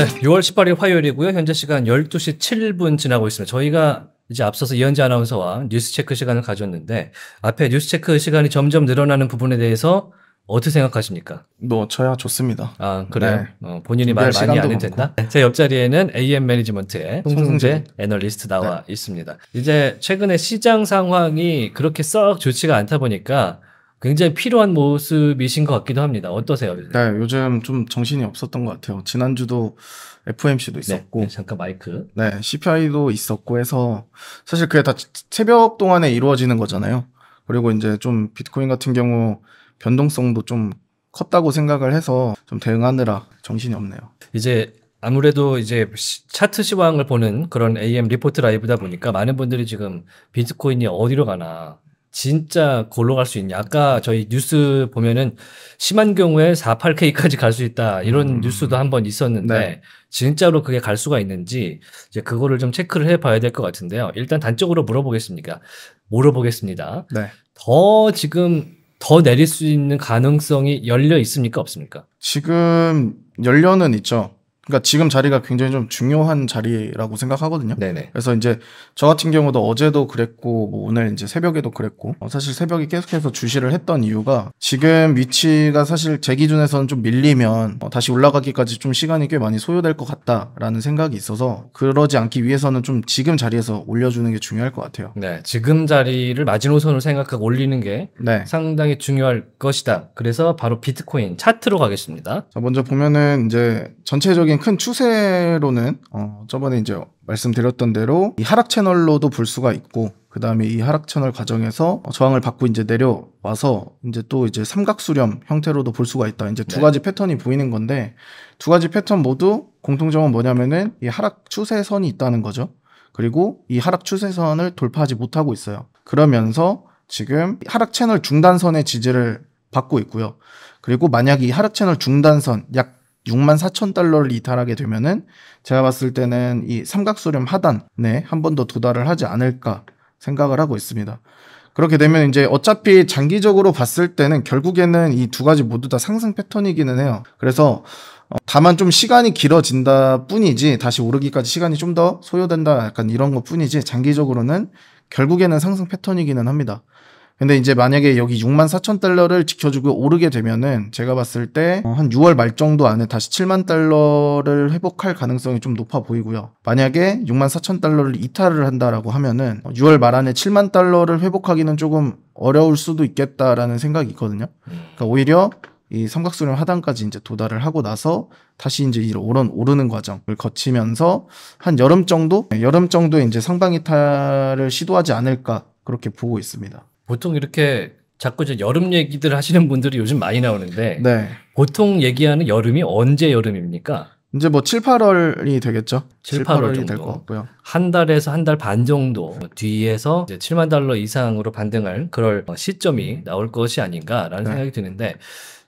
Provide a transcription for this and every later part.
네, 6월 18일 화요일이고요. 현재 시간 12시 7분 지나고 있습니다. 저희가 이제 앞서서 이현지 아나운서와 뉴스 체크 시간을 가졌는데 앞에 뉴스 체크 시간이 점점 늘어나는 부분에 대해서 어떻게 생각하십니까? 뭐 저야 좋습니다. 아 그래요? 네. 어, 본인이 말 많이 안 해도 된다? 제 옆자리에는 AM 매니지먼트의 송승재 송승재. 애널리스트 나와 있습니다. 이제 최근에 시장 상황이 그렇게 썩 좋지가 않다 보니까 굉장히 필요한 모습이신 것 같기도 합니다. 어떠세요? 네, 요즘 좀 정신이 없었던 것 같아요. 지난주도 FOMC도 네, 있었고, 네, 잠깐 마이크. 네, CPI도 있었고 해서 사실 그게 다 새벽 동안에 이루어지는 거잖아요. 그리고 이제 좀 비트코인 같은 경우 변동성도 좀 컸다고 생각을 해서 좀 대응하느라 정신이 없네요. 이제 아무래도 이제 시- 차트 시황을 보는 그런 AM 리포트 라이브다 보니까 많은 분들이 지금 비트코인이 어디로 가나 진짜 골로 갈 수 있냐. 아까 저희 뉴스 보면은 심한 경우에 48K까지 갈 수 있다. 이런 음. 뉴스도 한번 있었는데 네. 진짜로 그게 갈 수가 있는지 이제 그거를 좀 체크를 해 봐야 될 것 같은데요. 일단 단적으로 물어보겠습니다. 물어보겠습니다. 네. 더 지금 더 내릴 수 있는 가능성이 열려 있습니까? 없습니까? 지금 연료는 있죠. 그러니까 지금 자리가 굉장히 좀 중요한 자리라고 생각하거든요. 네네. 그래서 이제 저 같은 경우도 어제도 그랬고 뭐 오늘 이제 새벽에도 그랬고 어, 사실 새벽에 계속해서 주시를 했던 이유가 지금 위치가 사실 제 기준에서는 좀 밀리면 어, 다시 올라가기까지 좀 시간이 꽤 많이 소요될 것 같다라는 생각이 있어서 그러지 않기 위해서는 좀 지금 자리에서 올려주는 게 중요할 것 같아요. 네, 지금 자리를 마지노선으로 생각하고 올리는 게 네. 상당히 중요할 것이다. 그래서 바로 비트코인 차트로 가겠습니다. 자, 먼저 보면은 이제 전체적인 큰 추세로는 어, 저번에 이제 말씀드렸던 대로 이 하락 채널로도 볼 수가 있고 그 다음에 이 하락 채널 과정에서 저항을 받고 이제 내려와서 이제 또 이제 삼각수렴 형태로도 볼 수가 있다. 이제 두 네. 가지 패턴이 보이는 건데 두 가지 패턴 모두 공통점은 뭐냐면은 이 하락 추세선이 있다는 거죠. 그리고 이 하락 추세선을 돌파하지 못하고 있어요. 그러면서 지금 하락 채널 중단선의 지지를 받고 있고요. 그리고 만약 이 하락 채널 중단선 약 6만 4천 달러를 이탈하게 되면은 제가 봤을 때는 이 삼각수렴 하단에 한 번 더 도달을 하지 않을까 생각을 하고 있습니다. 그렇게 되면 이제 어차피 장기적으로 봤을 때는 결국에는 이 두 가지 모두 다 상승 패턴이기는 해요. 그래서 어, 다만 좀 시간이 길어진다 뿐이지 다시 오르기까지 시간이 좀 더 소요된다 약간 이런 것 뿐이지 장기적으로는 결국에는 상승 패턴이기는 합니다. 근데 이제 만약에 여기 6만 4천 달러를 지켜주고 오르게 되면은 제가 봤을 때 어, 한 6월 말 정도 안에 다시 7만 달러를 회복할 가능성이 좀 높아 보이고요. 만약에 6만 4천 달러를 이탈을 한다라고 하면은 6월 말 안에 7만 달러를 회복하기는 조금 어려울 수도 있겠다라는 생각이 있거든요. 그러니까 오히려 이 삼각수렴 하단까지 이제 도달을 하고 나서 다시 이제 이 오른 오르는 과정을 거치면서 한 여름 정도 네, 여름 정도에 이제 상방 이탈을 시도하지 않을까 그렇게 보고 있습니다. 보통 이렇게 자꾸 이제 여름 얘기들 하시는 분들이 요즘 많이 나오는데 네. 보통 얘기하는 여름이 언제 여름입니까? 이제 뭐 7, 8월이 되겠죠. 7, 8월 8월이 정도. 될것 같고요. 한 달에서 한 달 반 정도 뒤에서 이제 7만 달러 이상으로 반등할 그럴 어, 시점이 나올 것이 아닌가라는 네. 생각이 드는데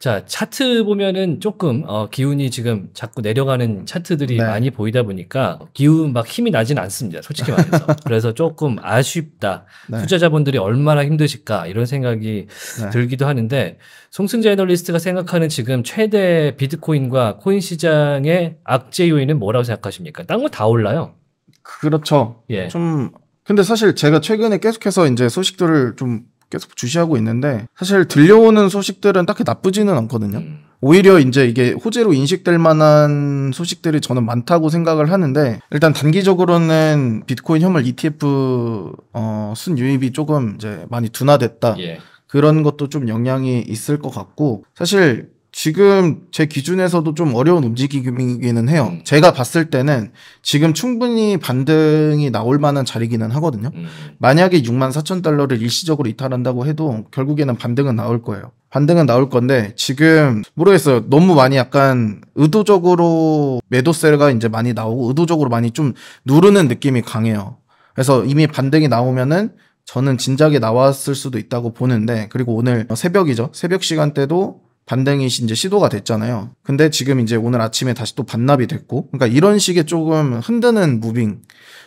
자 차트 보면은 조금 어, 기운이 지금 자꾸 내려가는 차트들이 네. 많이 보이다 보니까 기운 막 힘이 나진 않습니다 솔직히 말해서 그래서 조금 아쉽다 네. 투자자분들이 얼마나 힘드실까 이런 생각이 네. 들기도 하는데 송승재 애널리스트가 생각하는 지금 최대 비트코인과 코인 시장의 악재 요인은 뭐라고 생각하십니까? 딴 거 다 올라요. 그렇죠. 예. 좀 근데 사실 제가 최근에 계속해서 이제 소식들을 좀 계속 주시하고 있는데 사실 들려오는 소식들은 딱히 나쁘지는 않거든요. 음. 오히려 이제 이게 호재로 인식될 만한 소식들이 저는 많다고 생각을 하는데 일단 단기적으로는 비트코인 현물 ETF 어, 순 유입이 조금 이제 많이 둔화됐다. 예. 그런 것도 좀 영향이 있을 것 같고 사실 지금 제 기준에서도 좀 어려운 움직임이기는 해요. 음. 제가 봤을 때는 지금 충분히 반등이 나올 만한 자리기는 하거든요. 음. 만약에 6만 4천 달러를 일시적으로 이탈한다고 해도 결국에는 반등은 나올 거예요. 반등은 나올 건데 지금 모르겠어요. 너무 많이 약간 의도적으로 매도세가 이제 많이 나오고 의도적으로 많이 좀 누르는 느낌이 강해요. 그래서 이미 반등이 나오면은 저는 진작에 나왔을 수도 있다고 보는데 그리고 오늘 새벽이죠. 새벽 시간대도 반등이 이제 시도가 됐잖아요. 근데 지금 이제 오늘 아침에 다시 또 반납이 됐고, 그러니까 이런 식의 조금 흔드는 무빙,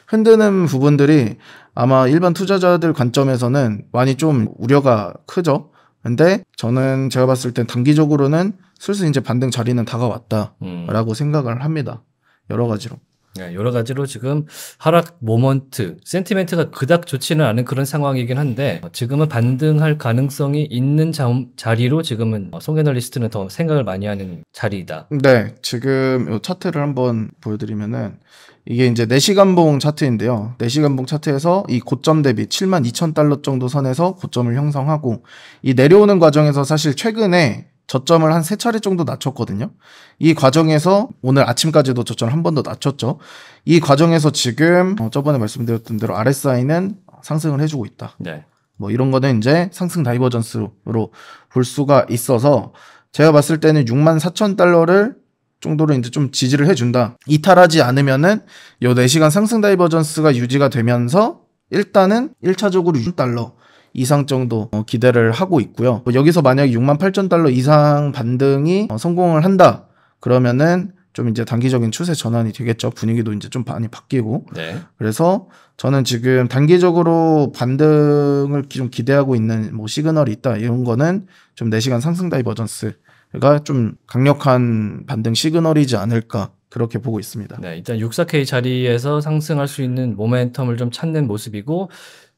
흔드는 부분들이 아마 일반 투자자들 관점에서는 많이 좀 우려가 크죠. 근데 저는 제가 봤을 땐 단기적으로는 슬슬 이제 반등 자리는 다가왔다라고 음. 생각을 합니다. 여러 가지로. 네, 여러 가지로 지금 하락 모먼트, 센티멘트가 그닥 좋지는 않은 그런 상황이긴 한데 어, 지금은 반등할 가능성이 있는 자, 자리로 지금은 어, 송애널리스트는 더 생각을 많이 하는 자리이다. 네, 지금 요 차트를 한번 보여드리면은 이게 이제 4시간봉 차트인데요. 4시간봉 차트에서 이 고점 대비 7만 2천 달러 정도 선에서 고점을 형성하고 이 내려오는 과정에서 사실 최근에 저점을 한 세 차례 정도 낮췄거든요. 이 과정에서 오늘 아침까지도 저점을 한번 더 낮췄죠. 이 과정에서 지금 어, 저번에 말씀드렸던 대로 RSI는 상승을 해주고 있다. 네. 뭐 이런 거는 이제 상승 divergence로 볼 수가 있어서 제가 봤을 때는 6만 4천 달러를 정도로 이제 좀 지지를 해준다. 이탈하지 않으면은 요 4시간 상승 divergence가 유지가 되면서 일단은 1차적으로 6달러 이상 정도 어, 기대를 하고 있고요. 뭐 여기서 만약에 6만 8천 달러 이상 반등이 어, 성공을 한다. 그러면은 좀 이제 단기적인 추세 전환이 되겠죠. 분위기도 이제 좀 많이 바뀌고. 네. 그래서 저는 지금 단기적으로 반등을 좀 기대하고 있는 뭐 시그널이 있다. 이런 거는 좀 4시간 상승 divergence가 좀 강력한 반등 시그널이지 않을까. 그렇게 보고 있습니다. 네, 일단 64K 자리에서 상승할 수 있는 모멘텀을 좀 찾는 모습이고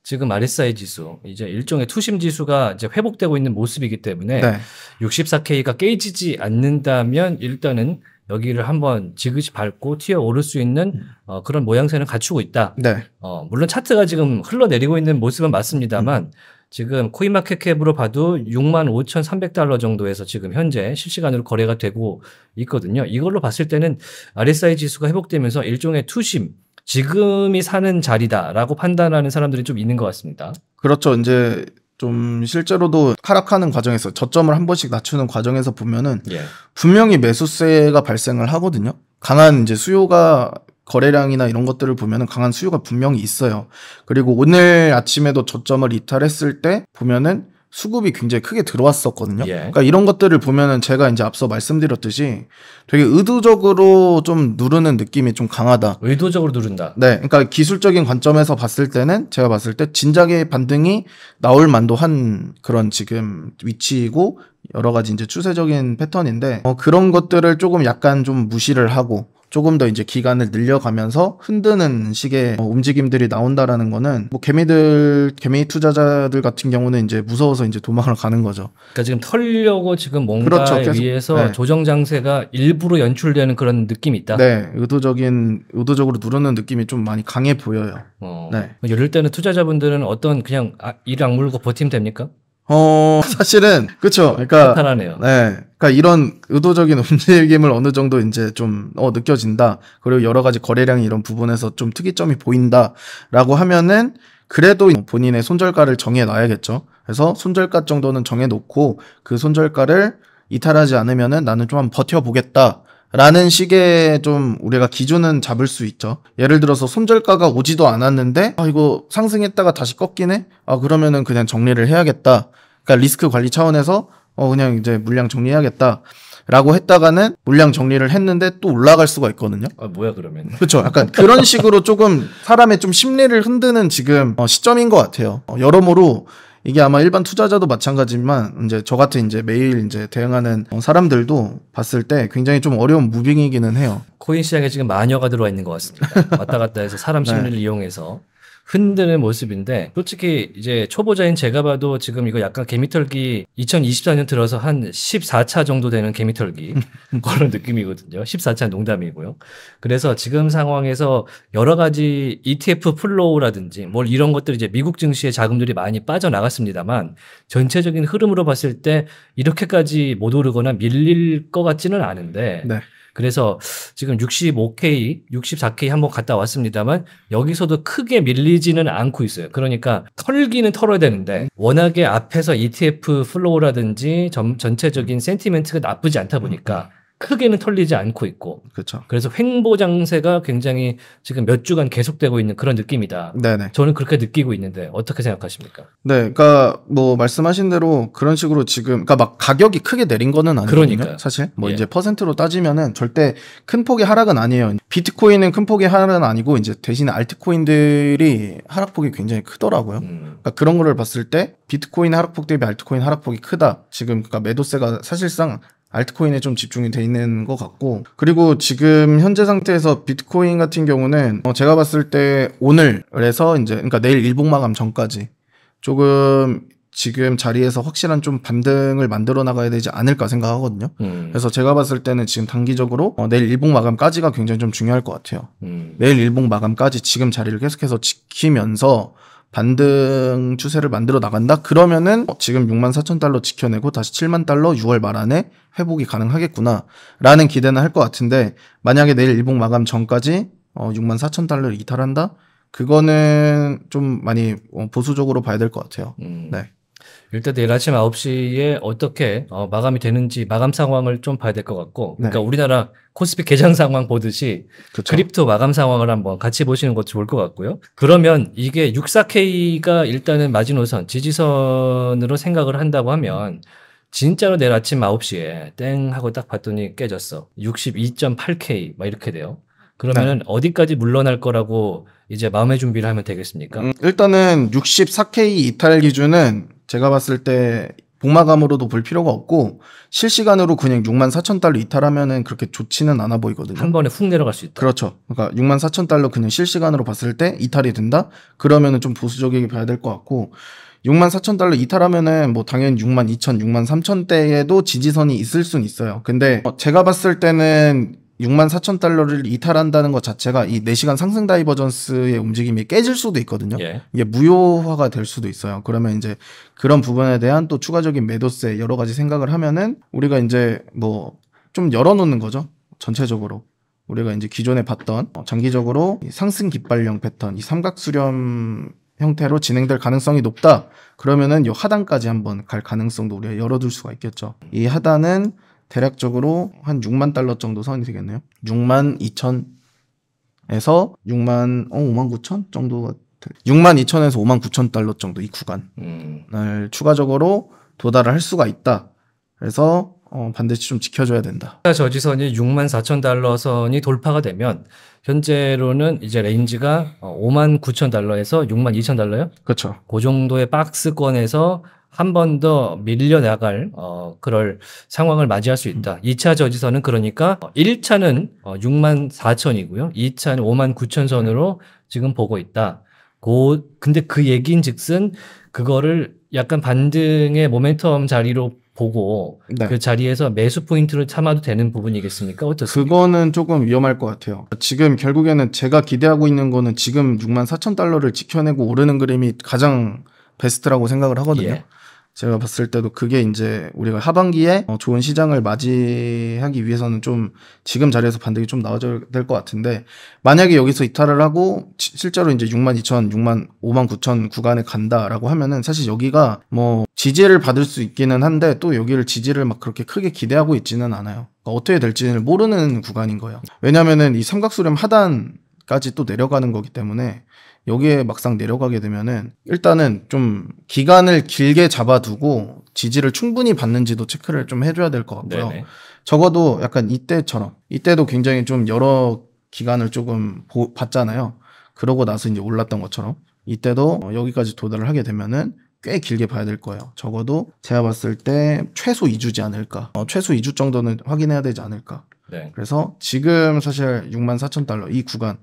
지금 RSI 지수 이제 일종의 투심 지수가 이제 회복되고 있는 모습이기 때문에 네. 64K가 깨지지 않는다면 일단은 여기를 한번 지그시 밟고 튀어 오를 수 있는 어, 그런 모양새는 갖추고 있다. 네. 어, 물론 차트가 지금 흘러내리고 있는 모습은 맞습니다만 지금 코인마켓캡으로 봐도 6만 5,300달러 정도에서 지금 현재 실시간으로 거래가 되고 있거든요. 이걸로 봤을 때는 RSI 지수가 회복되면서 일종의 투심 지금이 사는 자리다라고 판단하는 사람들이 좀 있는 것 같습니다. 그렇죠. 이제 좀 실제로도 하락하는 과정에서 저점을 한 번씩 낮추는 과정에서 보면은 예. 분명히 매수세가 발생을 하거든요. 강한 이제 수요가 거래량이나 이런 것들을 보면은 강한 수요가 분명히 있어요. 그리고 오늘 아침에도 저점을 이탈했을 때 보면은 수급이 굉장히 크게 들어왔었거든요. 예. 그러니까 이런 것들을 보면은 제가 이제 앞서 말씀드렸듯이 되게 의도적으로 좀 누르는 느낌이 좀 강하다. 의도적으로 누른다. 네, 그러니까 기술적인 관점에서 봤을 때는 제가 봤을 때 진작에 반등이 나올 만도 한 그런 지금 위치이고 여러 가지 이제 추세적인 패턴인데 어, 그런 것들을 조금 약간 좀 무시를 하고 조금 더 이제 기간을 늘려가면서 흔드는 식의 어, 움직임들이 나온다라는 거는 뭐 개미들 개미 투자자들 같은 경우는 이제 무서워서 이제 도망을 가는 거죠. 그러니까 지금 털려고 지금 뭔가에 그렇죠. 위해서 네. 조정 장세가 일부러 연출되는 그런 느낌이 있다. 네, 의도적인 의도적으로 누르는 느낌이 좀 많이 강해 보여요. 어, 네. 이럴 때는 투자자분들은 어떤 그냥 아, 일 악물고 버티면 됩니까? 어, 사실은 그렇죠. 그러니까 탄하네요. 네. 그러니까 이런 의도적인 움직임을 어느 정도 이제 좀 어, 느껴진다. 그리고 여러 가지 거래량이 이런 부분에서 좀 특이점이 보인다 라고 하면은 그래도 본인의 손절가를 정해 놔야겠죠. 그래서 손절가 정도는 정해 놓고 그 손절가를 이탈하지 않으면은 나는 좀 한번 버텨 보겠다. 라는 식의 좀 우리가 기준은 잡을 수 있죠. 예를 들어서 손절가가 오지도 않았는데 아 이거 상승했다가 다시 꺾이네. 아 그러면은 그냥 정리를 해야겠다. 그러니까 리스크 관리 차원에서 어 그냥 이제 물량 정리해야겠다. 라고 했다가는 물량 정리를 했는데 또 올라갈 수가 있거든요. 아, 뭐야 그러면? 그렇죠. 약간 그런 식으로 조금 사람의 좀 심리를 흔드는 지금 어, 시점인 것 같아요. 어, 여러모로 이게 아마 일반 투자자도 마찬가지지만 이제 저 같은 이제 매일 이제 대응하는 어, 사람들도 봤을 때 굉장히 좀 어려운 moving이기는 해요. 코인 시장에 지금 마녀가 들어와 있는 것 같습니다. 왔다 갔다 해서 사람 네. 심리를 이용해서 흔드는 모습인데 솔직히 이제 초보자인 제가 봐도 지금 이거 약간 개미털기 2024년 들어서 한 14차 정도 되는 개미털기 그런 느낌이거든요. 14차 농담이고요. 그래서 지금 상황에서 여러 가지 ETF flow라든지 뭘 이런 것들 이제 미국 증시의 자금들이 많이 빠져나갔습니다만 전체적인 흐름으로 봤을 때 이렇게까지 못 오르거나 밀릴 것 같지는 않은데 네. 그래서 지금 65K, 64K 한번 갔다 왔습니다만 여기서도 크게 밀리지는 않고 있어요. 그러니까 털기는 털어야 되는데 워낙에 앞에서 ETF flow라든지 전, 전체적인 sentiment가 나쁘지 않다 보니까 크게는 털리지 않고 있고 그렇죠. 그래서 횡보 장세가 굉장히 지금 몇 주간 계속되고 있는 그런 느낌이다. 네네. 저는 그렇게 느끼고 있는데 어떻게 생각하십니까? 네, 그러니까 뭐 말씀하신 대로 그런 식으로 지금 그러니까 막 가격이 크게 내린 거는 아니거든요. 사실 뭐 예. 이제 퍼센트로 따지면은 절대 큰 폭의 하락은 아니에요. 비트코인은 큰 폭의 하락은 아니고 이제 대신 알트코인들이 하락폭이 굉장히 크더라고요. 음, 그러니까 그런 거를 봤을 때 비트코인 하락폭 대비 알트코인 하락폭이 크다. 지금 그러니까 매도세가 사실상 알트코인에 좀 집중이 돼 있는 것 같고 그리고 지금 현재 상태에서 비트코인 같은 경우는 어 제가 봤을 때 오늘에서 이제 그러니까 내일 일봉 마감 전까지 조금 지금 자리에서 확실한 좀 반등을 만들어 나가야 되지 않을까 생각하거든요. 음. 그래서 제가 봤을 때는 지금 단기적으로 어 내일 일봉 마감까지가 굉장히 좀 중요할 것 같아요. 음. 내일 일봉 마감까지 지금 자리를 계속해서 지키면서 반등 추세를 만들어 나간다? 그러면은 어, 지금 6만 4천 달러 지켜내고 다시 7만 달러 6월 말 안에 회복이 가능하겠구나 라는 기대는 할 것 같은데 만약에 내일 일봉 마감 전까지 어, 6만 4천 달러를 이탈한다? 그거는 좀 많이 어, 보수적으로 봐야 될 것 같아요. 음. 네. 일단 내일 아침 9시에 어떻게 어, 마감이 되는지 마감 상황을 좀 봐야 될 것 같고 그러니까 우리나라 코스피 개장 상황 보듯이 그쵸. crypto 마감 상황을 한번 같이 보시는 것도 좋을 것 같고요. 그러면 이게 64K가 일단은 마지노선, 지지선으로 생각을 한다고 하면 진짜로 내일 아침 9시에 땡 하고 딱 봤더니 깨졌어. 62.8K 막 이렇게 돼요. 그러면은 어디까지 물러날 거라고 이제 마음의 준비를 하면 되겠습니까? 음, 일단은 64K 이탈 기준은 제가 봤을 때 봉마감으로도 볼 필요가 없고 실시간으로 그냥 6만 4천 달러 이탈하면은 그렇게 좋지는 않아 보이거든요. 한 번에 훅 내려갈 수 있다. 그렇죠. 그러니까 6만 4천 달러 그냥 실시간으로 봤을 때 이탈이 된다? 그러면은 좀 보수적이게 봐야 될 것 같고 6만 4천 달러 이탈하면은 뭐 당연히 6만 2천, 6만 3천 대에도 지지선이 있을 수는 있어요. 근데 어, 제가 봤을 때는 6만 4천 달러를 이탈한다는 것 자체가 이 4시간 상승 divergence의 움직임이 깨질 수도 있거든요. 예. 이게 무효화가 될 수도 있어요. 그러면 이제 그런 부분에 대한 또 추가적인 매도세 여러 가지 생각을 하면은 우리가 이제 뭐 좀 열어놓는 거죠. 전체적으로. 우리가 이제 기존에 봤던 어, 장기적으로 이 상승 깃발령 패턴, 이 삼각 수렴 형태로 진행될 가능성이 높다. 그러면은 이 하단까지 한번 갈 가능성도 우리가 열어둘 수가 있겠죠. 이 하단은 대략적으로 한 6만 달러 정도 선이 되겠네요. 6만 2천에서 6만 어 5만 9천 정도가 6만 2천에서 5만 9천 달러 정도 이 구간을 음. 추가적으로 도달을 할 수가 있다. 그래서 어, 반드시 좀 지켜줘야 된다. 저지선이 6만 4천 달러 선이 돌파가 되면 현재로는 이제 range가 5만 9천 달러에서 6만 2천 달러요. 그렇죠. 그 정도의 박스권에서 한 번 더 밀려 나갈 어 그럴 상황을 맞이할 수 있다. 2차 저지선은 그러니까 1차는 어 6만 4천이고요. 2차는 5만 9천 선으로 지금 보고 있다. 고 근데 그 얘기인 즉슨 그거를 약간 반등의 모멘텀 자리로 보고 네. 그 자리에서 매수 포인트를 참아도 되는 부분이겠습니까? 어떻습니까? 그거는 조금 위험할 것 같아요. 지금 결국에는 제가 기대하고 있는 거는 지금 6만 4천 달러를 지켜내고 오르는 그림이 가장 베스트라고 생각을 하거든요. 예. 제가 봤을 때도 그게 이제 우리가 하반기에 어, 좋은 시장을 맞이하기 위해서는 좀 지금 자리에서 반등이 좀 나와줘야 될 것 같은데 만약에 여기서 이탈을 하고 치- 실제로 이제 6만 2천, 6만 5만 9천 구간에 간다라고 하면은 사실 여기가 뭐 지지를 받을 수 있기는 한데 또 여기를 지지를 막 그렇게 크게 기대하고 있지는 않아요. 그러니까 어떻게 될지는 모르는 구간인 거예요. 왜냐면은 이 삼각수렴 하단까지 또 내려가는 거기 때문에 여기에 막상 내려가게 되면은 일단은 좀 기간을 길게 잡아두고 지지를 충분히 받는지도 체크를 좀 해줘야 될 것 같고요. 네네. 적어도 약간 이때처럼 이때도 굉장히 좀 여러 기간을 조금 보- 봤잖아요. 그러고 나서 이제 올랐던 것처럼 이때도 어, 여기까지 도달을 하게 되면은 꽤 길게 봐야 될 거예요. 적어도 제가 봤을 때 최소 2주지 않을까. 어, 최소 2주 정도는 확인해야 되지 않을까. 네. 그래서 지금 사실 6만 4천 달러 이 구간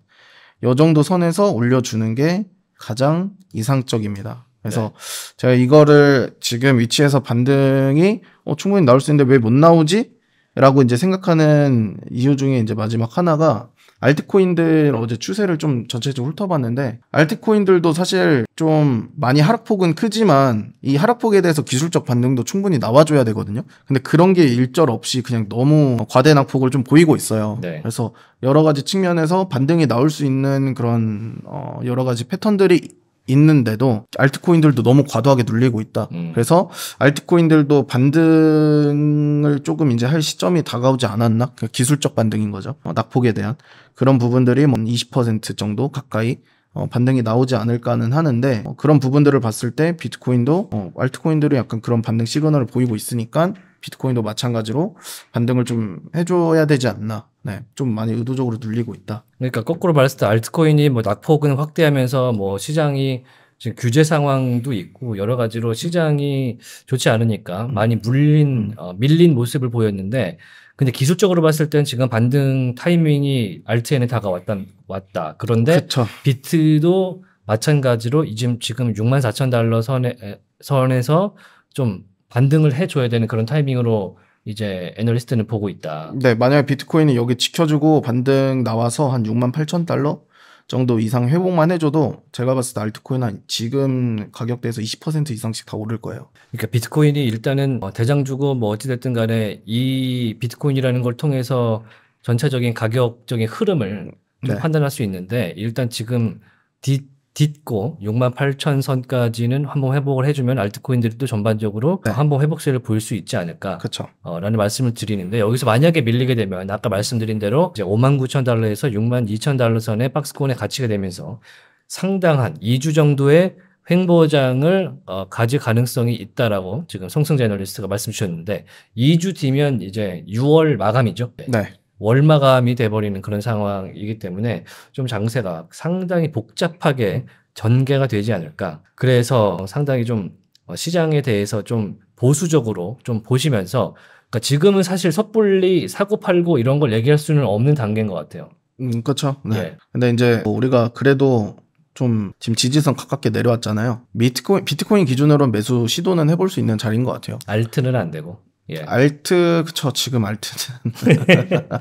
요 정도 선에서 올려주는 게 가장 이상적입니다. 그래서 제가 이거를 지금 위치에서 반등이 어, 충분히 나올 수 있는데 왜 못 나오지? 라고 이제 생각하는 이유 중에 이제 마지막 하나가 알트코인들 어제 추세를 좀 전체적으로 훑어봤는데 알트코인들도 사실 좀 많이 하락폭은 크지만 이 하락폭에 대해서 기술적 반등도 충분히 나와줘야 되거든요. 근데 그런 게 일절 없이 그냥 너무 과대 낙폭을 좀 보이고 있어요. 네. 그래서 여러 가지 측면에서 반등이 나올 수 있는 그런 어 여러 가지 패턴들이 있는데도 알트코인들도 너무 과도하게 눌리고 있다. 음. 그래서 알트코인들도 반등을 조금 이제 할 시점이 다가오지 않았나? 그 기술적 반등인 거죠. 어, 낙폭에 대한 그런 부분들이 뭐 20% 정도 가까이 어, 반등이 나오지 않을까는 하는데 어, 그런 부분들을 봤을 때 비트코인도 어, 알트코인들이 약간 그런 반등 시그널을 보이고 있으니까 비트코인도 마찬가지로 반등을 좀 해줘야 되지 않나. 네, 좀 많이 의도적으로 눌리고 있다. 그러니까 거꾸로 말했을 때 알트코인이 뭐 낙폭은 확대하면서 뭐 시장이 지금 규제 상황도 있고 여러 가지로 시장이 좋지 않으니까 많이 물린 음. 어, 밀린 모습을 보였는데 근데 기술적으로 봤을 땐 지금 반등 타이밍이 RTN에 다가왔다 왔다. 그런데 그쵸. 비트도 마찬가지로 지금 지금 6만 4천 달러 선에 에, 선에서 좀 반등을 해줘야 되는 그런 타이밍으로 이제 애널리스트는 보고 있다. 네, 만약에 비트코인이 여기 지켜주고 반등 나와서 한 6만 8천 달러 정도 이상 회복만 해줘도 제가 봤을 때 알트코인은 지금 가격대에서 20% 이상씩 다 오를 거예요. 그러니까 비트코인이 일단은 뭐 대장 주고 뭐 어찌됐든 간에 이 비트코인이라는 걸 통해서 전체적인 가격적인 흐름을 좀 네. 판단할 수 있는데 일단 지금 딛, 딛고 6만 8천 선까지는 한번 회복을 해주면 알트코인들이 또 전반적으로 네. 한번 회복세를 보일 수 있지 않을까 그쵸. 어, 라는 말씀을 드리는데 여기서 만약에 밀리게 되면 아까 말씀드린 대로 이제 5만 9천 달러에서 6만 2천 달러 선의 박스권에 갇히게 되면서 상당한 2주 정도의 횡보장을 어, 가질 가능성이 있다라고 지금 송승 제너리스트가 말씀 주셨는데 2주 뒤면 이제 6월 마감이죠. 네. 월 마감이 돼버리는 그런 상황이기 때문에 좀 장세가 상당히 복잡하게 전개가 되지 않을까. 그래서 상당히 좀 어, 시장에 대해서 좀 보수적으로 좀 보시면서 그러니까 지금은 사실 섣불리 사고 팔고 이런 걸 얘기할 수는 없는 단계인 것 같아요. 음, 그쵸. 네. 예. 근데 이제 뭐 우리가 그래도 좀 지금 지지선 가깝게 내려왔잖아요. 비트코인, 비트코인 기준으로 매수 시도는 해볼 수 있는 자리인 것 같아요. 알트는 안 되고. 예. 알트, 그쵸. 지금 알트는.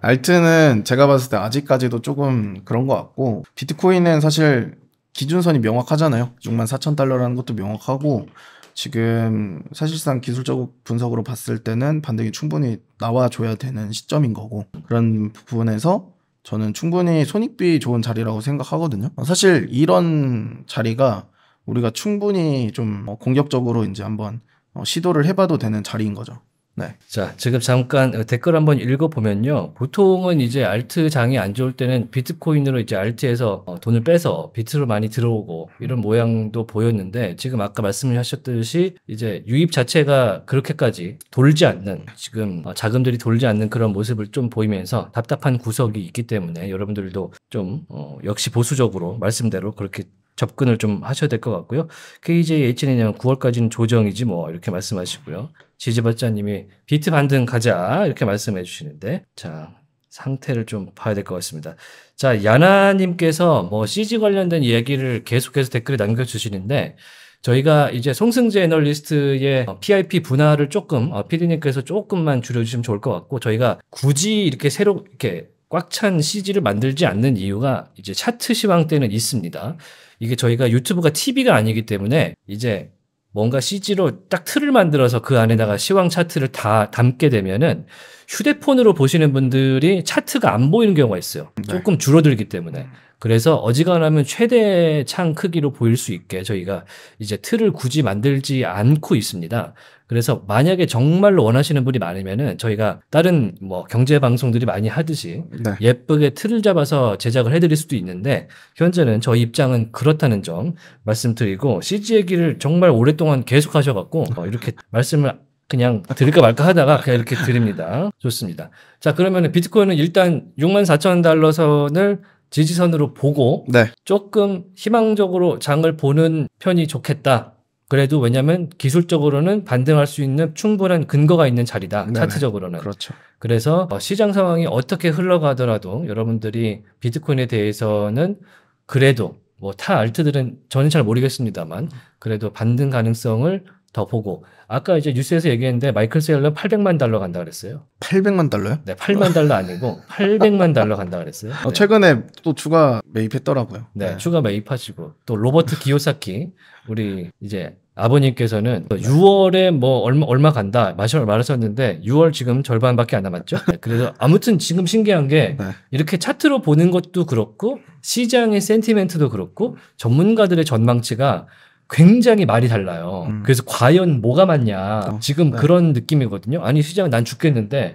알트는 제가 봤을 때 아직까지도 조금 그런 것 같고, 비트코인은 사실 기준선이 명확하잖아요. 6만 4천 달러라는 것도 명확하고, 지금 사실상 기술적 분석으로 봤을 때는 반등이 충분히 나와줘야 되는 시점인 거고, 그런 부분에서 저는 충분히 손익비 좋은 자리라고 생각하거든요. 사실 이런 자리가 우리가 충분히 좀 어, 공격적으로 이제 한번 어, 시도를 해봐도 되는 자리인 거죠. 네. 자, 지금 잠깐 어, 댓글 한번 읽어보면요. 보통은 이제 알트 장이 안 좋을 때는 비트코인으로 이제 알트에서 어, 돈을 빼서 비트로 많이 들어오고 이런 모양도 보였는데 지금 아까 말씀하셨듯이 이제 유입 자체가 그렇게까지 돌지 않는 지금 어, 자금들이 돌지 않는 그런 모습을 좀 보이면서 답답한 구석이 있기 때문에 여러분들도 좀 어, 역시 보수적으로 말씀대로 그렇게 접근을 좀 하셔야 될 것 같고요. KJHN이냐면 9월까지는 조정이지 뭐 이렇게 말씀하시고요. 지지발자님이 비트 반등 가자 이렇게 말씀해 주시는데 자 상태를 좀 봐야 될 것 같습니다. 자 야나님께서 뭐 CG 관련된 이야기를 계속해서 댓글에 남겨주시는데 저희가 이제 송승재 애널리스트의 어, PIP 분할을 조금 어, PD님께서 조금만 줄여주시면 좋을 것 같고 저희가 굳이 이렇게 새로 이렇게 꽉 찬 CG를 만들지 않는 이유가 이제 차트 시황 때는 있습니다. 이게 저희가 유튜브가 TV가 아니기 때문에 이제 뭔가 CG로 딱 틀을 만들어서 그 안에다가 시황 차트를 다 담게 되면은 휴대폰으로 보시는 분들이 차트가 안 보이는 경우가 있어요. 네. 조금 줄어들기 때문에. 그래서 어지간하면 최대 창 크기로 보일 수 있게 저희가 이제 틀을 굳이 만들지 않고 있습니다. 그래서 만약에 정말로 원하시는 분이 많으면은 저희가 다른 뭐 경제 방송들이 많이 하듯이 네. 예쁘게 틀을 잡아서 제작을 해드릴 수도 있는데 현재는 저희 입장은 그렇다는 점 말씀드리고 CG 얘기를 정말 오랫동안 계속 하셔갖고 어, 이렇게 말씀을 그냥 드릴까 말까 하다가 그냥 이렇게 드립니다. 좋습니다. 자 그러면 비트코인은 일단 6만 4천 달러 선을 지지선으로 보고 네. 조금 희망적으로 장을 보는 편이 좋겠다. 그래도 왜냐면 기술적으로는 반등할 수 있는 충분한 근거가 있는 자리다. 네네. 차트적으로는. 그렇죠. 그래서 어, 시장 상황이 어떻게 흘러가더라도 여러분들이 비트코인에 대해서는 그래도 뭐 타 알트들은 저는 잘 모르겠습니다만 그래도 반등 가능성을 더 보고 아까 이제 뉴스에서 얘기했는데 마이클 세일러 800만 달러 간다 그랬어요. 800만 달러요? 네, 8만 달러 아니고 800만 달러 간다 그랬어요. 어, 네. 최근에 또 추가 매입했더라고요. 네, 추가 매입하시고 또 로버트 기요사키 우리 이제 아버님께서는 6월에 뭐 얼마 얼마 간다 마셔 말하셨는데 6월 지금 절반밖에 안 남았죠. 네, 그래서 아무튼 지금 신기한 게 네. 이렇게 차트로 보는 것도 그렇고 시장의 센티멘트도 그렇고 전문가들의 전망치가 굉장히 말이 달라요. 음. 그래서 과연 뭐가 맞냐 어, 지금 네. 그런 느낌이거든요. 아니 시장 난 죽겠는데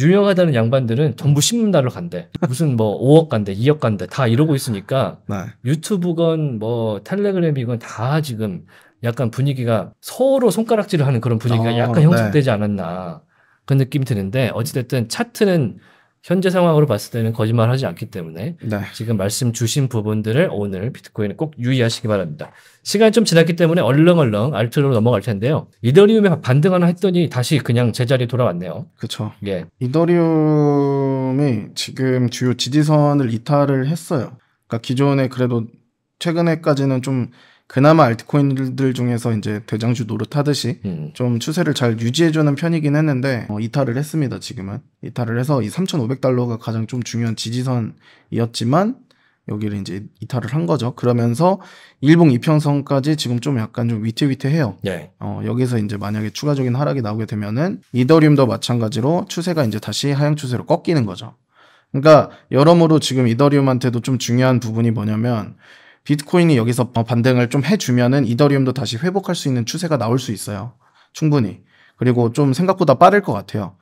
유명하다는 양반들은 전부 10만 달러 간대. 무슨 뭐 5억 간대, 2억 간대 다 이러고 있으니까 네. 유튜브건 뭐 텔레그램이건 다 지금 약간 분위기가 서로 손가락질을 하는 그런 분위기가 어, 약간 네. 형성되지 않았나 그런 느낌이 드는데 어찌됐든 차트는 현재 상황으로 봤을 때는 거짓말 하지 않기 때문에 네. 지금 말씀 주신 부분들을 오늘 비트코인에 꼭 유의하시기 바랍니다. 시간이 좀 지났기 때문에 얼렁얼렁 알트로 넘어갈 텐데요. 이더리움에 반등 하나 했더니 다시 그냥 제자리에 돌아왔네요. 그렇죠. 예. 이더리움이 지금 주요 지지선을 이탈을 했어요. 그러니까 기존에 그래도 최근에까지는 좀 그나마 알트코인들 중에서 이제 대장주 노릇하듯이 음. 좀 추세를 잘 유지해주는 편이긴 했는데 어, 이탈을 했습니다. 지금은 이탈을 해서 이 3,500달러가 가장 좀 중요한 지지선이었지만 여기를 이제 이탈을 한 거죠. 그러면서 일봉 이평선까지 지금 좀 약간 좀 위태위태해요. 예. 어, 여기서 이제 만약에 추가적인 하락이 나오게 되면은 이더리움도 마찬가지로 추세가 이제 다시 하향 추세로 꺾이는 거죠. 그러니까 여러모로 지금 이더리움한테도 좀 중요한 부분이 뭐냐면 비트코인이 여기서 어, 반등을 좀 해주면은 이더리움도 다시 회복할 수 있는 추세가 나올 수 있어요. 충분히. 그리고 좀 생각보다 빠를 것 같아요.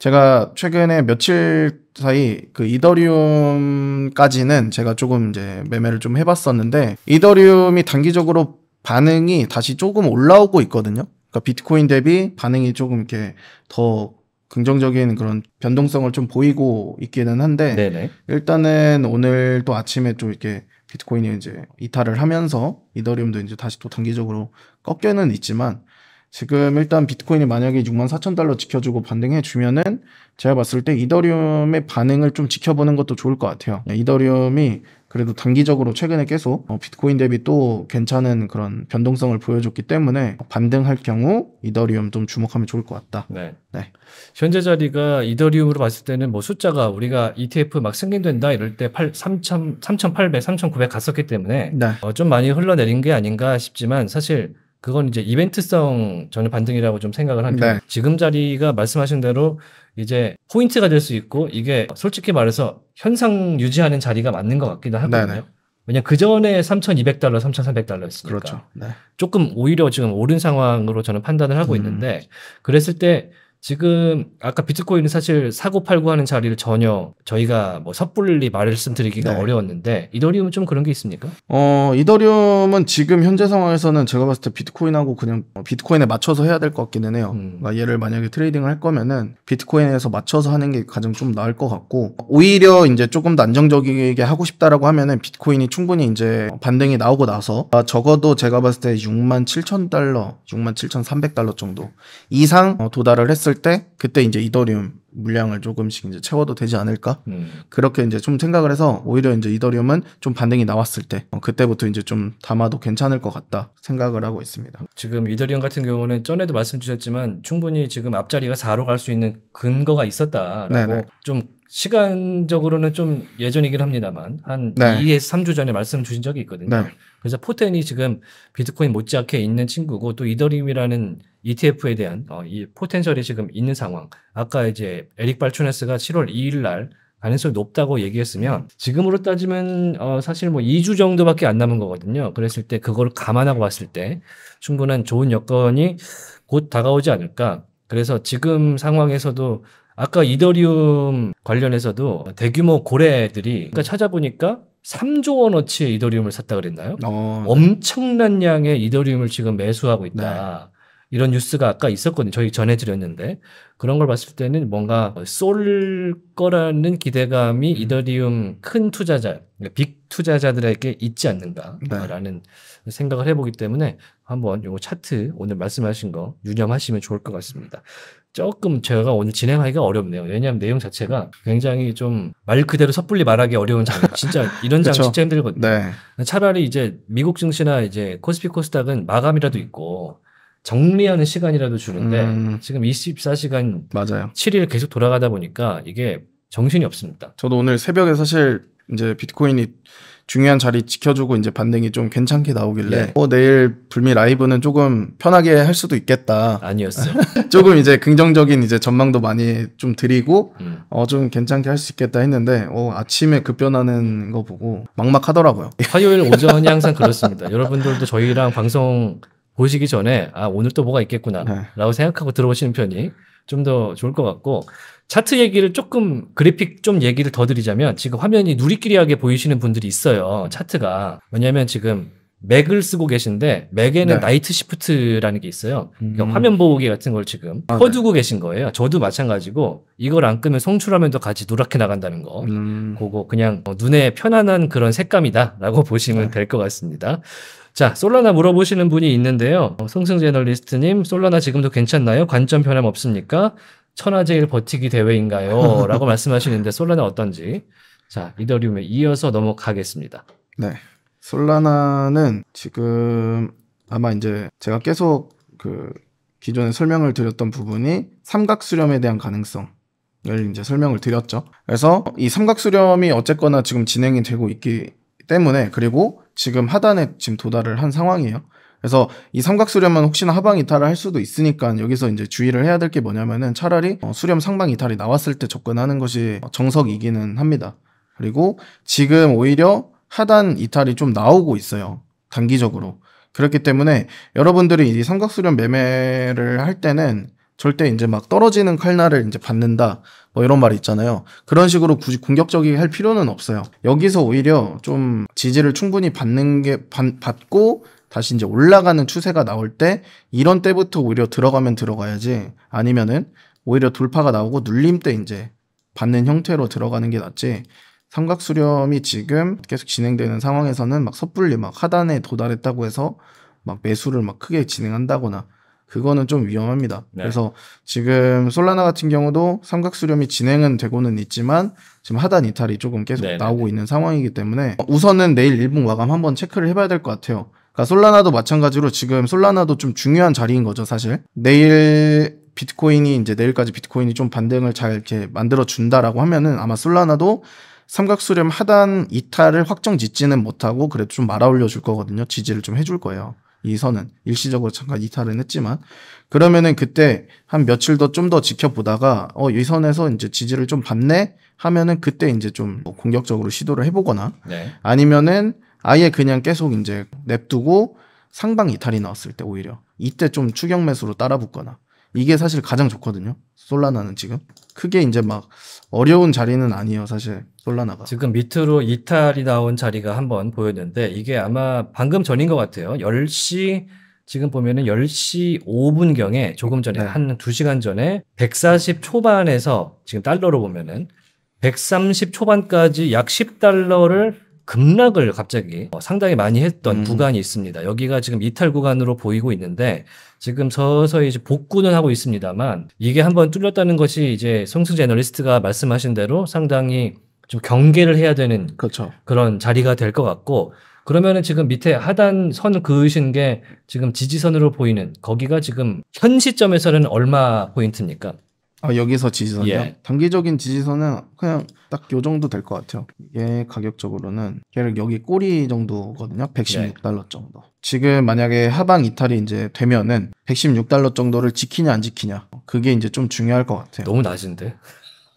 제가 최근에 며칠 사이 그 이더리움까지는 제가 조금 이제 매매를 좀 해봤었는데 이더리움이 단기적으로 반응이 다시 조금 올라오고 있거든요. 그러니까 비트코인 대비 반응이 조금 이렇게 더 긍정적인 그런 변동성을 좀 보이고 있기는 한데 네네. 일단은 오늘 또 아침에 좀 이렇게 비트코인이 이제 이탈을 하면서 이더리움도 이제 다시 또 단기적으로 꺾여는 있지만 지금 일단 비트코인이 만약에 6만 4천 달러 지켜주고 반등해 주면은 제가 봤을 때 이더리움의 반응을 좀 지켜보는 것도 좋을 것 같아요. 이더리움이 그래도 단기적으로 최근에 계속 어, 비트코인 대비 또 괜찮은 그런 변동성을 보여줬기 때문에 반등할 경우 이더리움 좀 주목하면 좋을 것 같다. 네. 네. 현재 자리가 이더리움으로 봤을 때는 뭐 숫자가 우리가 ETF 막 승인된다 이럴 때 8, 3,000, 3,800, 3,900 갔었기 때문에 네. 어, 좀 많이 흘러내린 게 아닌가 싶지만 사실 그건 이제 이벤트성 저는 반등이라고 좀 생각을 합니다. 네. 지금 자리가 말씀하신 대로 이제 포인트가 될 수 있고 이게 솔직히 말해서 현상 유지하는 자리가 맞는 것 같기도 하거든요. 네 네. 왜냐 그 전에 3,200달러, 3,300달러였으니까 그렇죠. 네. 조금 오히려 지금 오른 상황으로 저는 판단을 하고 음. 있는데 그랬을 때 지금 아까 비트코인은 사실 사고 팔고 하는 자리를 전혀 저희가 뭐 섣불리 말씀드리기가 네. 어려웠는데 이더리움은 좀 그런 게 있습니까? 어, 이더리움은 지금 현재 상황에서는 제가 봤을 때 비트코인하고 그냥 어, 비트코인에 맞춰서 해야 될 것 같기는 해요. 음. 그러니까 얘를 만약에 trading을 할 거면은 비트코인에서 맞춰서 하는 게 가장 좀 나을 것 같고 오히려 이제 조금 더 안정적이게 하고 싶다라고 하면은 비트코인이 충분히 이제 반등이 나오고 나서 아, 적어도 제가 봤을 때 6만 7천 달러, 6만 7천 3백 달러 정도 이상 어, 도달을 했을 때 그때 이제 이더리움 물량을 조금씩 이제 채워도 되지 않을까? 음. 그렇게 이제 좀 생각을 해서 오히려 이제 이더리움은 좀 반등이 나왔을 때 어, 그때부터 이제 좀 담아도 괜찮을 것 같다 생각을 하고 있습니다. 지금 이더리움 같은 경우는 전에도 말씀 주셨지만 충분히 지금 앞자리가 4로 갈 수 있는 근거가 있었다라고 네네. 좀 시간적으로는 좀 예전이긴 합니다만 한 네. 2에서 3주 전에 말씀 주신 적이 있거든요. 네. 그래서 포텐이 지금 비트코인 못지않게 있는 친구고 또 이더리움이라는 ETF에 대한 어, 이 포텐셜이 지금 있는 상황. 아까 이제 에릭 발추네스가 7월 2일 날 가능성이 높다고 얘기했으면 지금으로 따지면 어, 사실 뭐 2주 정도밖에 안 남은 거거든요. 그랬을 때 그걸 감안하고 봤을 때 충분한 좋은 여건이 곧 다가오지 않을까. 그래서 지금 상황에서도 아까 이더리움 관련해서도 대규모 고래들이 그러니까 찾아보니까 3조 원어치의 이더리움을 샀다 그랬나요? 어, 엄청난 양의 이더리움을 지금 매수하고 있다. 이런 뉴스가 아까 있었거든요. 저희 전해드렸는데 그런 걸 봤을 때는 뭔가 쏠 거라는 기대감이 이더리움 큰 투자자, 그러니까 빅 투자자들에게 있지 않는가라는 생각을 해보기 때문에 한번 요거 차트 오늘 말씀하신 거 유념하시면 좋을 것 같습니다. 조금 제가 오늘 진행하기가 어렵네요. 왜냐하면 내용 자체가 굉장히 좀 말 그대로 섣불리 말하기 어려운 장면. 진짜 이런 장 그쵸. 진짜 힘들거든요. 네. 차라리 이제 미국 증시나 이제 코스피 코스닥은 마감이라도 있고 정리하는 시간이라도 주는데 음. 지금 24시간 맞아요. 7일 계속 돌아가다 보니까 이게 정신이 없습니다. 저도 오늘 새벽에 사실 이제 비트코인이 중요한 자리 지켜주고 이제 반등이 좀 괜찮게 나오길래 예. 어, 내일 불미 라이브는 조금 편하게 할 수도 있겠다. 아니었어요. 조금 이제 긍정적인 이제 전망도 많이 좀 드리고 음. 어 좀 괜찮게 할 수 있겠다 했는데 어 아침에 급변하는 거 보고 막막하더라고요. 화요일 오전이 항상 그렇습니다. 여러분들도 저희랑 방송 보시기 전에 아 오늘 또 뭐가 있겠구나 네. 라고 생각하고 들어오시는 편이 좀 더 좋을 것 같고 차트 얘기를 조금 그래픽 좀 얘기를 더 드리자면 지금 화면이 누리끼리하게 보이시는 분들이 있어요 차트가 왜냐하면 지금 맥을 쓰고 계신데 맥에는 네. Night Shift라는 게 있어요. 그러니까 음. 화면 보호기 같은 걸 지금 아, 켜두고 계신 거예요. 저도 마찬가지고 이걸 안 끄면 송출화면도 같이 누렇게 나간다는 거. 음, 그거 그냥 어, 눈에 편안한 그런 색감이다라고 보시면 네. 될것 같습니다. 자, 솔라나 물어보시는 분이 있는데요. 어, 송승 제널리스트님, 솔라나 지금도 괜찮나요? 관점 변함 없습니까? 천하제일 버티기 대회인가요? 라고 말씀하시는데 솔라나 어떤지. 자, 이더리움에 이어서 넘어가겠습니다. 네. 솔라나는 지금 아마 이제 제가 계속 그 기존에 설명을 드렸던 부분이 삼각 수렴에 대한 가능성을 이제 설명을 드렸죠. 그래서 이 삼각 수렴이 어쨌거나 지금 진행이 되고 있기 때문에 그리고 지금 하단에 지금 도달을 한 상황이에요. 그래서 이 삼각 수렴은 혹시나 하방 이탈을 할 수도 있으니까 여기서 이제 주의를 해야 될 게 뭐냐면은 차라리 어, 수렴 상방 이탈이 나왔을 때 접근하는 것이 정석이기는 합니다. 그리고 지금 오히려 하단 이탈이 좀 나오고 있어요. 단기적으로. 그렇기 때문에 여러분들이 이 삼각 수렴 매매를 할 때는 절대 이제 막 떨어지는 칼날을 이제 받는다. 뭐 이런 말이 있잖아요. 그런 식으로 굳이 공격적이게 할 필요는 없어요. 여기서 오히려 좀 지지를 충분히 받는 게 받, 받고 다시 이제 올라가는 추세가 나올 때 이런 때부터 오히려 들어가면 들어가야지 아니면은 오히려 돌파가 나오고 눌림 때 이제 받는 형태로 들어가는 게 낫지. 삼각 수렴이 지금 계속 진행되는 상황에서는 막 섣불리 막 하단에 도달했다고 해서 막 매수를 막 크게 진행한다거나 그거는 좀 위험합니다. 네. 그래서 지금 솔라나 같은 경우도 삼각 수렴이 진행은 되고는 있지만 지금 하단 이탈이 조금 계속 네네네. 나오고 있는 상황이기 때문에 우선은 내일 일봉 마감 한번 체크를 해봐야 될 것 같아요. 그러니까 솔라나도 마찬가지로 지금 솔라나도 좀 중요한 자리인 거죠, 사실. 내일 비트코인이 이제 내일까지 비트코인이 좀 반등을 잘 이렇게 만들어 준다라고 하면은 아마 솔라나도 삼각수렴 하단 이탈을 확정 짓지는 못하고 그래도 좀 말아 올려 줄 거거든요. 지지를 좀 해줄 거예요. 이 선은 일시적으로 잠깐 이탈은 했지만 그러면은 그때 한 며칠 더좀더 지켜보다가 어 이 선에서 이제 지지를 좀 받네 하면은 그때 이제 좀 뭐 공격적으로 시도를 해보거나 네. 아니면은 아예 그냥 계속 이제 냅두고 상방 이탈이 나왔을 때 오히려 이때 좀 추격 매수로 따라 붙거나 이게 사실 가장 좋거든요. 솔라나는 지금 크게 이제 막 어려운 자리는 아니에요, 사실 솔라나가. 지금 밑으로 이탈이 나온 자리가 한번 보였는데 이게 아마 방금 전인 것 같아요. 10시 지금 보면은 10시 5분경에 조금 전에 네. 한 2시간 전에 140 초반에서 지금 달러로 보면은 130 초반까지 약 10달러를 급락을 갑자기 어, 상당히 많이 했던 음. 구간이 있습니다. 여기가 지금 이탈 구간으로 보이고 있는데 지금 서서히 이제 복구는 하고 있습니다만 이게 한번 뚫렸다는 것이 이제 송승 제너리스트가 말씀하신 대로 상당히 좀 경계를 해야 되는 그렇죠. 그런 자리가 될 것 같고 그러면은 지금 밑에 하단 선 그으신 게 지금 지지선으로 보이는 거기가 지금 현 시점에서는 얼마 포인트입니까? 아 여기서 지지선이요? 예. 단기적인 지지선은 그냥 딱 요 정도 될 것 같아요. 이게 가격적으로는 걔를 여기 꼬리 정도거든요. 116달러 정도. 지금 만약에 하방 이탈이 이제 되면은 116달러 정도를 지키냐 안 지키냐 그게 이제 좀 중요할 것 같아요. 너무 낮은데.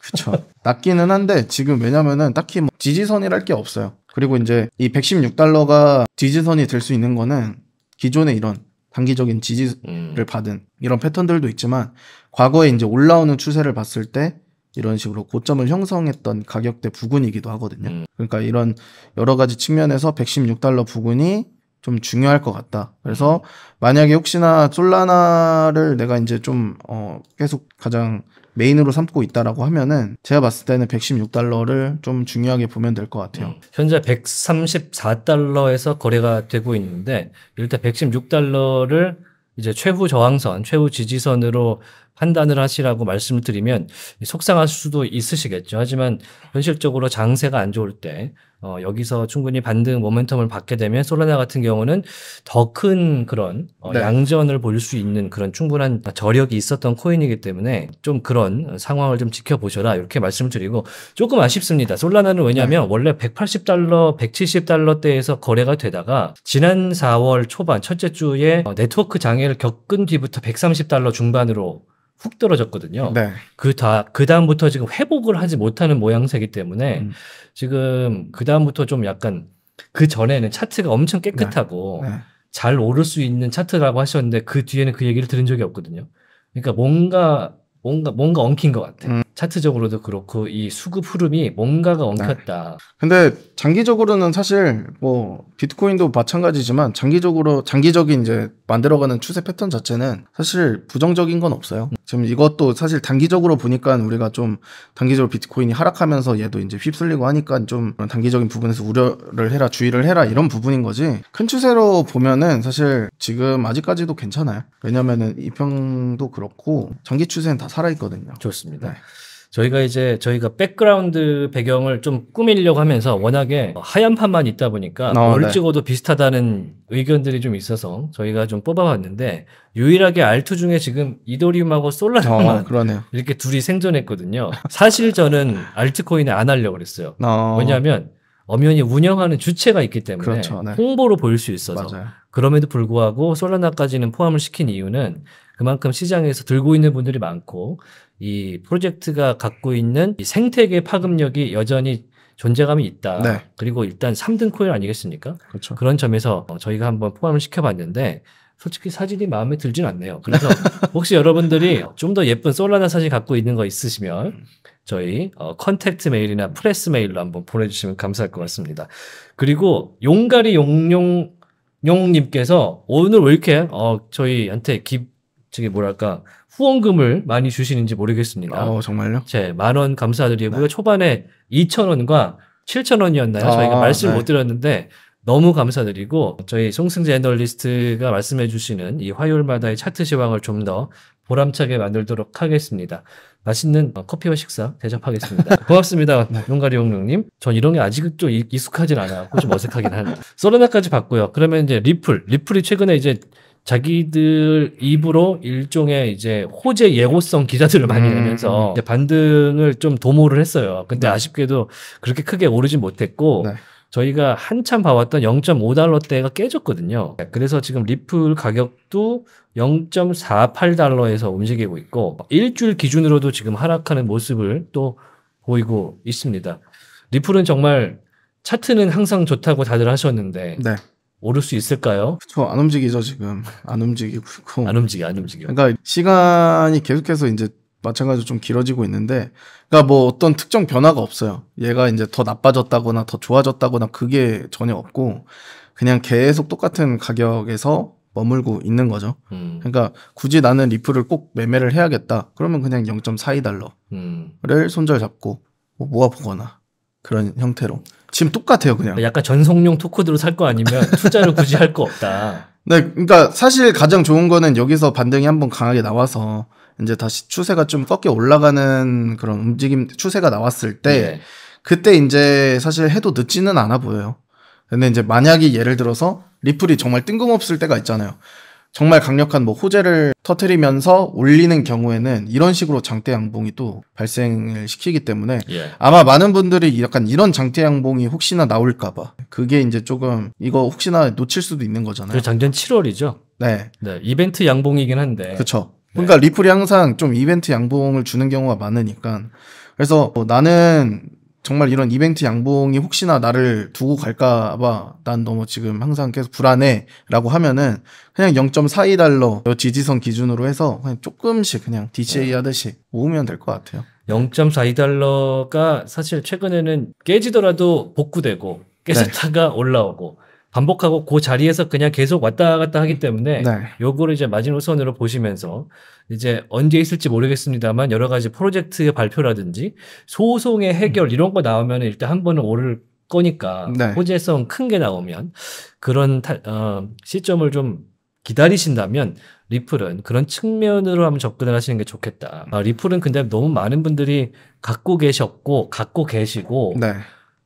그쵸. 낮기는 한데 지금 왜냐면은 딱히 뭐 지지선이랄 게 없어요. 그리고 이제 이 116달러가 지지선이 될 수 있는 거는 기존의 이런 단기적인 지지를 음. 받은 이런 패턴들도 있지만 과거에 이제 올라오는 추세를 봤을 때 이런 식으로 고점을 형성했던 가격대 부근이기도 하거든요. 음. 그러니까 이런 여러 가지 측면에서 116달러 부근이 좀 중요할 것 같다. 그래서 만약에 혹시나 솔라나를 내가 이제 좀 어, 계속 가장 메인으로 삼고 있다라고 하면은 제가 봤을 때는 116달러를 좀 중요하게 보면 될 것 같아요. 음. 현재 134달러에서 거래가 되고 있는데 일단 116달러를 이제 최후 저항선, 최후 지지선으로 판단을 하시라고 말씀을 드리면 속상할 수도 있으시겠죠. 하지만 현실적으로 장세가 안 좋을 때 어, 여기서 충분히 반등 모멘텀을 받게 되면 솔라나 같은 경우는 더 큰 그런 어, 네. 양전을 볼 수 있는 그런 충분한 저력이 있었던 코인이기 때문에 좀 그런 상황을 좀 지켜보셔라 이렇게 말씀을 드리고 조금 아쉽습니다. 솔라나는 왜냐하면 원래 180달러, 170달러대에서 거래가 되다가 지난 4월 초반 첫째 주에 어, 네트워크 장애를 겪은 뒤부터 130달러 중반으로 훅 떨어졌거든요. 네. 그 다, 그 다음부터 지금 회복을 하지 못하는 모양새이기 때문에 음. 지금 그 다음부터 좀 약간 그 전에는 차트가 엄청 깨끗하고 네. 잘 오를 수 있는 차트라고 하셨는데 그 뒤에는 그 얘기를 들은 적이 없거든요. 그러니까 뭔가 뭔가 뭔가 엉킨 것 같아. 음. 차트적으로도 그렇고 이 수급 흐름이 뭔가가 엉켰다. 근데 장기적으로는 사실 뭐 비트코인도 마찬가지지만 장기적으로 장기적인 이제 만들어가는 추세 패턴 자체는 사실 부정적인 건 없어요. 지금 이것도 사실 단기적으로 보니까 우리가 좀 단기적으로 비트코인이 하락하면서 얘도 이제 휩쓸리고 하니까 좀 단기적인 부분에서 우려를 해라 주의를 해라 이런 부분인 거지 큰 추세로 보면은 사실 지금 아직까지도 괜찮아요. 왜냐면은 이평도 그렇고 장기 추세는 다 살아있거든요. 좋습니다. 네. 저희가 이제 저희가 백그라운드 배경을 좀 꾸미려고 하면서 워낙에 하얀 판만 있다 보니까 어, 뭘 네. 찍어도 비슷하다는 의견들이 좀 있어서 저희가 좀 뽑아봤는데 유일하게 알트 중에 지금 이더리움하고 솔라나만 어. 이렇게 둘이 생존했거든요. 사실 저는 알트코인에 안 하려고 그랬어요. 어, 왜냐하면 엄연히 운영하는 주체가 있기 때문에 그렇죠, 네. 홍보로 보일 수 있어서 맞아요. 그럼에도 불구하고 솔라나까지는 포함을 시킨 이유는 그만큼 시장에서 들고 있는 분들이 많고 이 프로젝트가 갖고 있는 이 생태계 파급력이 여전히 존재감이 있다. 네. 그리고 일단 3등 코인 아니겠습니까? 그렇죠. 그런 점에서 어, 저희가 한번 포함을 시켜봤는데 솔직히 사진이 마음에 들진 않네요. 그래서 혹시 여러분들이 좀 더 예쁜 솔라나 사진 갖고 있는 거 있으시면 저희 어, contact 메일이나 프레스 메일로 한번 보내주시면 감사할 것 같습니다. 그리고 용가리 용용 용님께서 오늘 왜 이렇게 어, 저희한테 기 저기 뭐랄까 후원금을 많이 주시는지 모르겠습니다. 어, 정말요? 제 만 원 감사드리고요. 초반에 2천 원과 7천 원이었나요? 아, 저희가 말씀 네. 못 드렸는데 너무 감사드리고 저희 송승재 애널리스트가 말씀해 주시는 이 화요일마다의 차트 시황을 좀 더 보람차게 만들도록 하겠습니다. 맛있는 어, 커피와 식사 대접하겠습니다. 고맙습니다. 용가리 용룡님. 전 이런 게 이- 익숙하진 않아갖고 좀 어색하긴 하네요. 소르나까지 봤고요. 그러면 이제 리플. 리플이 최근에 이제 자기들 입으로 일종의 이제 호재 예고성 기사들을 많이 음. 내면서 반등을 좀 도모를 했어요. 근데 네. 아쉽게도 그렇게 크게 오르진 못했고 네. 저희가 한참 봐왔던 0.5달러대가 깨졌거든요. 그래서 지금 리플 가격도 0.48달러에서 움직이고 있고 일주일 기준으로도 지금 하락하는 모습을 또 보이고 있습니다. 리플은 정말 차트는 항상 좋다고 다들 하셨는데 네. 오를 수 있을까요? 그쵸. 안 움직이죠, 지금. 안 움직이고. 있고. 안 움직여, 안 움직여. 그러니까 시간이 계속해서 이제 마찬가지로 좀 길어지고 있는데, 그러니까 뭐 어떤 특정 변화가 없어요. 얘가 이제 더 나빠졌다거나 더 좋아졌다거나 그게 전혀 없고, 그냥 계속 똑같은 가격에서 머물고 있는 거죠. 음, 그러니까 굳이 나는 리플을 꼭 매매를 해야겠다. 그러면 그냥 0.42달러를 음. 손절 잡고 뭐 모아보거나 그런 형태로. 지금 똑같아요, 그냥. 약간 전송용 토큰으로 살 거 아니면 투자를 굳이 할 거 없다. 네, 그러니까 사실 가장 좋은 거는 여기서 반등이 한번 강하게 나와서 이제 다시 추세가 좀 꺾여 올라가는 그런 움직임 추세가 나왔을 때 예. 그때 이제 사실 해도 늦지는 않아 보여요. 근데 이제 만약에 예를 들어서 리플이 정말 뜬금없을 때가 있잖아요. 정말 강력한 뭐 호재를 터트리면서 올리는 경우에는 이런 식으로 장대 양봉이 또 발생을 시키기 때문에 예. 아마 많은 분들이 약간 이런 장대 양봉이 혹시나 나올까봐 그게 이제 조금 이거 혹시나 놓칠 수도 있는 거잖아요. 그 작년 7월이죠. 네. 네, 이벤트 양봉이긴 한데. 그쵸. 그러니까 리플이 항상 좀 이벤트 양봉을 주는 경우가 많으니까. 그래서 뭐 나는 정말 이런 이벤트 양봉이 혹시나 나를 두고 갈까봐 난 너무 지금 항상 계속 불안해라고 하면은 그냥 0.42달러 지지선 기준으로 해서 그냥 조금씩 그냥 DCA 하듯이 모으면 될 것 같아요. 0.42달러가 사실 최근에는 깨지더라도 복구되고 깨졌다가 네. 올라오고 반복하고 그 자리에서 그냥 계속 왔다 갔다 하기 때문에 네. 요거를 이제 마지노선으로 보시면서 이제 언제 있을지 모르겠습니다만 여러 가지 프로젝트의 발표라든지 소송의 해결 이런 거 나오면 일단 한 번은 오를 거니까 네. 호재성 큰 게 나오면 그런 타- 어, 시점을 좀 기다리신다면 리플은 그런 측면으로 한번 접근을 하시는 게 좋겠다. 아, 리플은 근데 너무 많은 분들이 갖고 계셨고 갖고 계시고 네.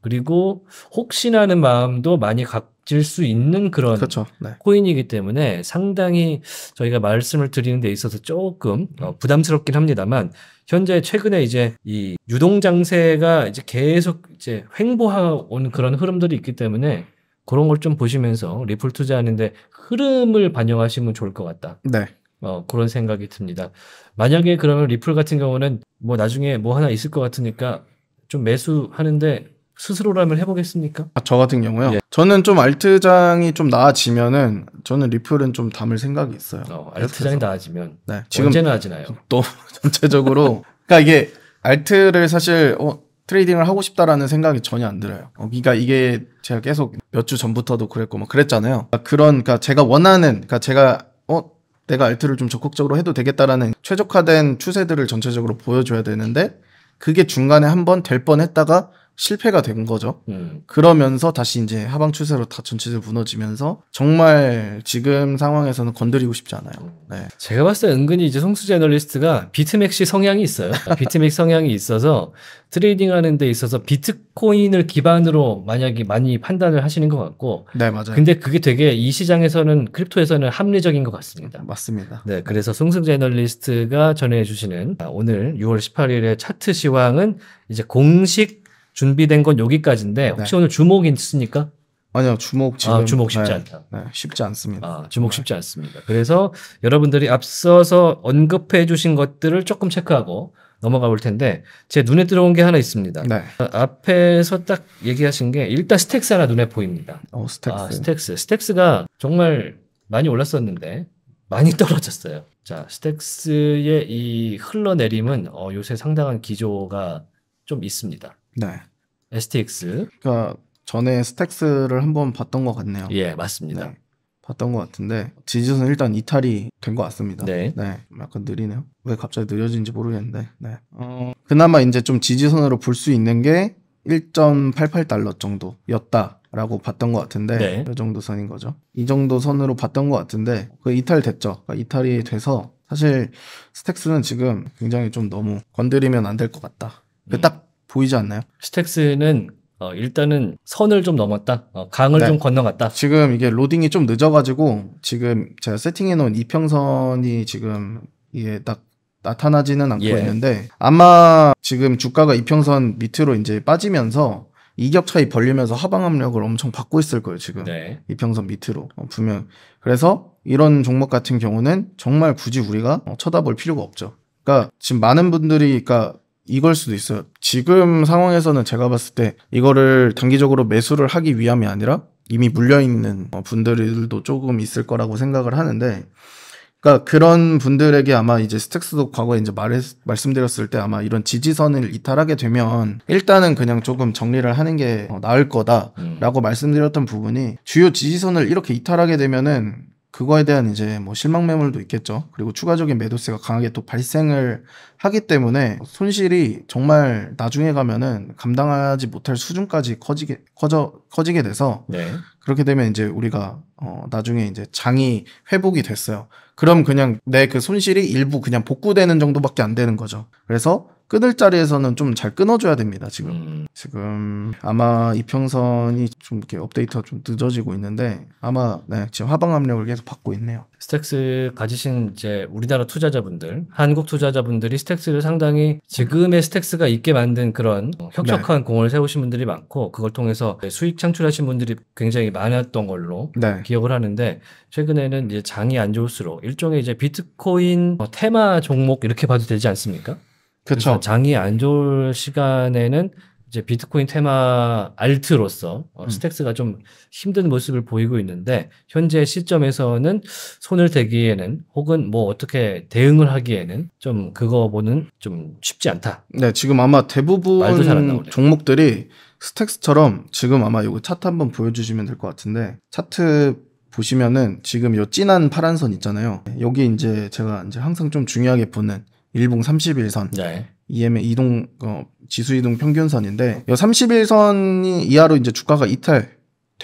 그리고 혹시나 하는 마음도 많이 가질 수 있는 그런 그렇죠. 네. 코인이기 때문에 상당히 저희가 말씀을 드리는 데 있어서 조금 어, 부담스럽긴 합니다만 현재 최근에 이제 이 유동 장세가 이제 계속 이제 횡보해온 그런 흐름들이 있기 때문에 그런 걸 좀 보시면서 리플 투자하는데 흐름을 반영하시면 좋을 것 같다. 네. 어, 그런 생각이 듭니다. 만약에 그러면 리플 같은 경우는 뭐 나중에 뭐 하나 있을 것 같으니까 좀 매수하는데 스스로라면 해보겠습니까? 아, 저 같은 경우요. 예. 저는 좀 알트장이 좀 나아지면은 저는 리플은 좀 담을 생각이 있어요. 어, 알트장이 나아지면 네. 지금 언제나 하지나요? 또 전체적으로 그러니까 이게 알트를 사실 어, 트레이딩을 하고 싶다라는 생각이 전혀 안 들어요. 어, 그러니까 이게 제가 계속 몇 주 전부터도 그랬고 막 그랬잖아요. 그러니까 그런 그러니까 제가 원하는 그러니까 제가 어 내가 알트를 좀 적극적으로 해도 되겠다라는 최적화된 추세들을 전체적으로 보여줘야 되는데 그게 중간에 한번 될 뻔했다가 실패가 된 거죠. 음. 그러면서 다시 이제 하방 추세로 다 전체적으로 무너지면서 정말 지금 상황에서는 건드리고 싶지 않아요. 네. 제가 봤을 때 은근히 이제 송승재 애널리스트가 비트 maxi 성향이 있어요. 비트 maxi 성향이 있어서 trading 하는 데 있어서 비트코인을 기반으로 만약에 많이 판단을 하시는 것 같고 네, 맞아요. 근데 그게 되게 이 시장에서는 crypto에서는 합리적인 것 같습니다. 맞습니다. 네, 그래서 송승재 애널리스트가 전해주시는 오늘 6월 18일의 차트 시황은 이제 공식 준비된 건 여기까지인데 혹시 오늘 주목 있습니까? 아니요, 주목 지금 아, 주목 쉽지 네, 않다. 네, 쉽지 않습니다. 아, 주목 쉽지 않습니다. 그래서 여러분들이 앞서서 언급해 주신 것들을 조금 체크하고 넘어가 볼 텐데 제 눈에 들어온 게 하나 있습니다. 네. 아, 앞에서 딱 얘기하신 게 일단 스택스 하나 눈에 보입니다. 어, 스택스. 아, 스택스. 스택스가 정말 많이 올랐었는데 많이 떨어졌어요. 자, 스택스의 이 흘러내림은 어, 요새 상당한 기조가 좀 있습니다. 네. STX. 그러니까 전에 스택스를 한번 봤던 것 같네요. 예, 맞습니다. 네. 봤던 것 같은데 지지선 일단 이탈이 된 것 같습니다. 네. 약간 느리네요. 왜 갑자기 느려진지 모르겠는데. 네. 어, 그나마 이제 좀 지지선으로 볼 수 있는 게 1.88달러 정도였다라고 봤던 것 같은데 네. 이 정도 선인 거죠. 이 정도 선으로 봤던 것 같은데 그 이탈됐죠. 그러니까 이탈이 돼서 사실 스택스는 지금 굉장히 좀 너무 건드리면 안 될 것 같다. 그 음. 딱 보이지 않나요? 스택스는 어, 일단은 선을 좀 넘었다. 어, 강을 네. 좀 건너갔다. 지금 이게 로딩이 좀 늦어가지고 지금 제가 세팅해 놓은 이평선이 지금 이게 딱 나타나지는 않고 예. 있는데 아마 지금 주가가 이평선 밑으로 이제 빠지면서 이격 차이 벌리면서 하방 압력을 엄청 받고 있을 거예요 지금 네. 이평선 밑으로 어, 분명 그래서 이런 종목 같은 경우는 정말 굳이 우리가 어, 쳐다볼 필요가 없죠. 그러니까 지금 많은 분들이 그러니까 이걸 수도 있어요. 지금 상황에서는 제가 봤을 때 이거를 단기적으로 매수를 하기 위함이 아니라 이미 물려 있는 어, 분들도 조금 있을 거라고 생각을 하는데 그러니까 그런 분들에게 아마 이제 스택스도 과거에 이제 말 말씀드렸을 때 아마 이런 지지선을 이탈하게 되면 일단은 그냥 조금 정리를 하는 게 어, 나을 거다. 음. 라고 말씀드렸던 부분이 주요 지지선을 이렇게 이탈하게 되면은 그거에 대한 이제 뭐 실망 매물도 있겠죠. 그리고 추가적인 매도세가 강하게 또 발생을 하기 때문에 손실이 정말 나중에 가면은 감당하지 못할 수준까지 커지게 커져 커지게 돼서 네. 그렇게 되면 이제 우리가 어 나중에 이제 장이 회복이 됐어요. 그럼 그냥 내 그 손실이 일부 그냥 복구되는 정도밖에 안 되는 거죠. 그래서 끊을 자리에서는 좀 잘 끊어줘야 됩니다. 지금 음, 지금 아마 이평선이 좀 이렇게 업데이트가 좀 늦어지고 있는데 아마 네, 지금 하방 압력을 계속 받고 있네요. 스택스 가지신 이제 우리나라 투자자분들, 한국 투자자분들이 스택스를 상당히 지금의 스택스가 있게 만든 그런 어, 혁혁한 공을 세우신 분들이 많고 그걸 통해서 수익 창출하신 분들이 굉장히 많았던 걸로 네. 기억을 하는데 최근에는 이제 장이 안 좋을수록 일종의 이제 비트코인 어, 테마 종목 이렇게 봐도 되지 않습니까? 그렇죠. 장이 안 좋을 시간에는 이제 비트코인 테마 알트로서 어, 음. 스택스가 좀 힘든 모습을 보이고 있는데 현재 시점에서는 손을 대기에는 혹은 뭐 어떻게 대응을 하기에는 좀 그거 보는 좀 쉽지 않다. 네, 지금 아마 대부분. 종목들이 스택스처럼 지금 아마 이거 차트 한번 보여주시면 될 것 같은데 차트 보시면은 지금 요 진한 파란 선 있잖아요. 여기 이제 제가 이제 항상 좀 중요하게 보는 일봉 31선. 네. EM의 이동 어, 지수 이동 평균선인데 이 31선이 이하로 이제 주가가 이탈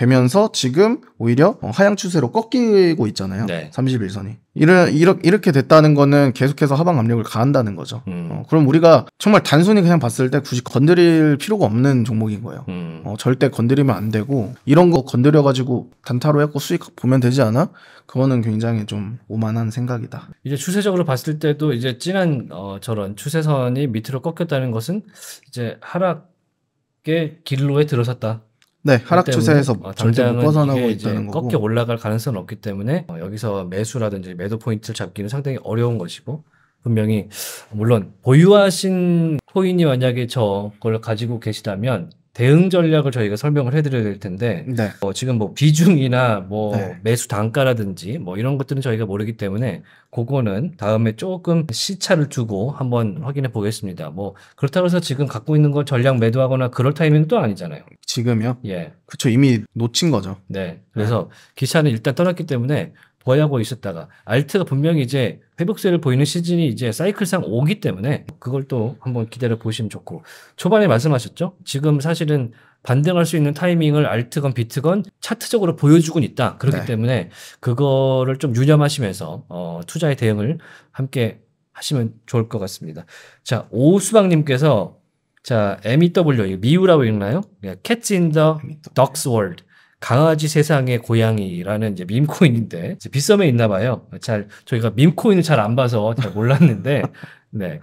되면서 지금 오히려 어, 하향 추세로 꺾이고 있잖아요. 네. 31선이 이러, 이러, 이렇게 됐다는 거는 계속해서 하방 압력을 가한다는 거죠. 음. 어, 그럼 우리가 정말 단순히 그냥 봤을 때 굳이 건드릴 필요가 없는 종목인 거예요. 음. 어, 절대 건드리면 안 되고 이런 거 건드려가지고 단타로 해고 수익 보면 되지 않아? 그거는 굉장히 좀 오만한 생각이다. 이제 추세적으로 봤을 때도 이제 진한 어, 저런 추세선이 밑으로 꺾였다는 것은 이제 하락의 길로에 들어섰다. 네, 하락 추세에서 어, 절대 못 벗어나고 있다는 거고. 꺾여 올라갈 가능성은 없기 때문에 어, 여기서 매수라든지 매도 포인트를 잡기는 상당히 어려운 것이고 분명히 물론 보유하신 코인이 만약에 저걸 가지고 계시다면 대응 전략을 저희가 설명을 해드려야 될 텐데 네. 어, 지금 뭐 비중이나 뭐 네. 매수 단가라든지 뭐 이런 것들은 저희가 모르기 때문에 그거는 다음에 조금 시차를 두고 한번 확인해 보겠습니다. 뭐 그렇다고 해서 지금 갖고 있는 거 전략 매도하거나 그럴 타이밍도 아니잖아요. 지금요? 예. 그쵸. 이미 놓친 거죠. 네. 그래서 기차는 일단 떠났기 때문에 보유하고 있었다가 알트가 분명히 이제 회복세를 보이는 시즌이 이제 사이클상 오기 때문에 그걸 또 한번 기다려 보시면 좋고 초반에 말씀하셨죠? 지금 사실은 반등할 수 있는 타이밍을 알트건 비트건 차트적으로 보여주곤 있다. 그렇기 네. 때문에 그거를 좀 유념하시면서 어, 투자의 대응을 함께 하시면 좋을 것 같습니다. 자 오수방님께서 자 MEW 미우라고 읽나요? Cats in the Dogs World 강아지 세상의 고양이라는 이제 밈코인인데 빗썸에 있나 봐요. 잘 저희가 밈코인을 잘 안 봐서 잘 몰랐는데 네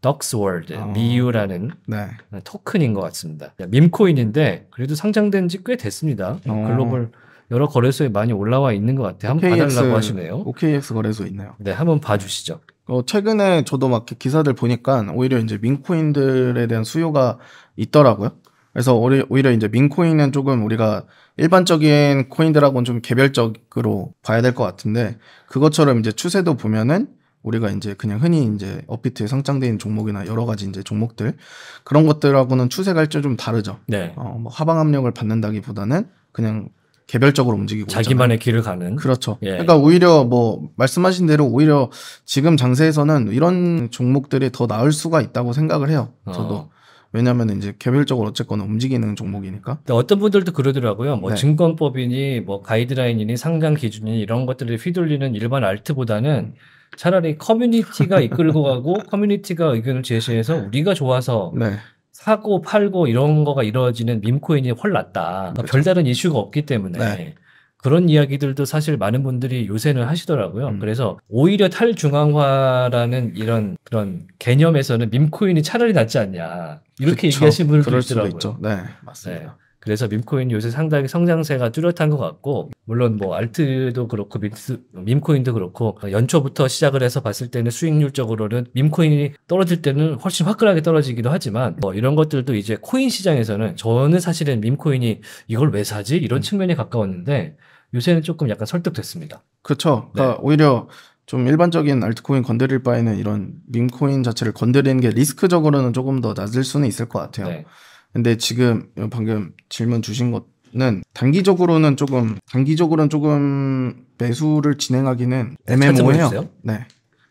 Dogs World 어. 미우라는 네. 토큰인 것 같습니다. 밈코인인데 그래도 상장된 지 꽤 됐습니다. 어. 글로벌 여러 거래소에 많이 올라와 있는 것 같아요. 한번 OKX 봐달라고 하시네요. OKX 거래소 있나요? 네, 한번 봐주시죠. 어, 최근에 저도 막 기사들 보니까 오히려 이제 민코인들에 대한 수요가 있더라고요. 그래서 오히- 오히려 이제 민코인은 조금 우리가 일반적인 코인들하고는 좀 개별적으로 봐야 될 것 같은데 그것처럼 이제 추세도 보면은 우리가 이제 그냥 흔히 이제 업비트에 상장되어 있는 종목이나 여러 가지 이제 종목들 그런 것들하고는 추세가 일조 좀 다르죠. 네, 어, 뭐 하방 압력을 받는다기보다는 그냥 개별적으로 움직이고 있잖아요. 자기만의 길을 가는. 그렇죠. 예. 그러니까 오히려 뭐 말씀하신 대로 오히려 지금 장세에서는 이런 종목들이 더 나을 수가 있다고 생각을 해요. 저도 어. 왜냐하면 이제 개별적으로 어쨌거나 움직이는 종목이니까. 근데 어떤 분들도 그러더라고요. 뭐 네. 증권법이니 뭐 가이드라인이니 상장 기준이니 이런 것들을 휘둘리는 일반 알트보다는 차라리 커뮤니티가 이끌고 가고 커뮤니티가 의견을 제시해서 우리가 좋아서 네, 사고 팔고 이런 거가 이루어지는 밈코인이 훨 낫다. 그러니까 별다른 이슈가 없기 때문에 그렇죠. 네. 그런 이야기들도 사실 많은 분들이 요새는 하시더라고요. 음. 그래서 오히려 탈중앙화라는 이런 그런 개념에서는 밈코인이 차라리 낫지 않냐 이렇게. 얘기하시는 분들도 있더라고요. 네, 네. 맞습니다. 그래서 밈코인 요새 상당히 성장세가 뚜렷한 것 같고 물론 뭐 알트도 그렇고 밈스, 밈코인도 그렇고 연초부터 시작을 해서 봤을 때는 수익률적으로는 밈코인이 떨어질 때는 훨씬 화끈하게 떨어지기도 하지만 뭐 이런 것들도 이제 코인 시장에서는 저는 사실은 밈코인이 이걸 왜 사지 이런 측면에 가까웠는데 요새는 조금 약간 설득됐습니다. 그렇죠. 네. 그러니까 오히려 좀 일반적인 알트코인 건드릴 바에는 이런 밈코인 자체를 건드리는 게 리스크적으로는 조금 더 낮을 수는 있을 것 같아요. 네. 근데 지금 방금 질문 주신 거는 단기적으로는 조금 단기적으로는 조금 매수를 진행하기는 애매모호해요. 네,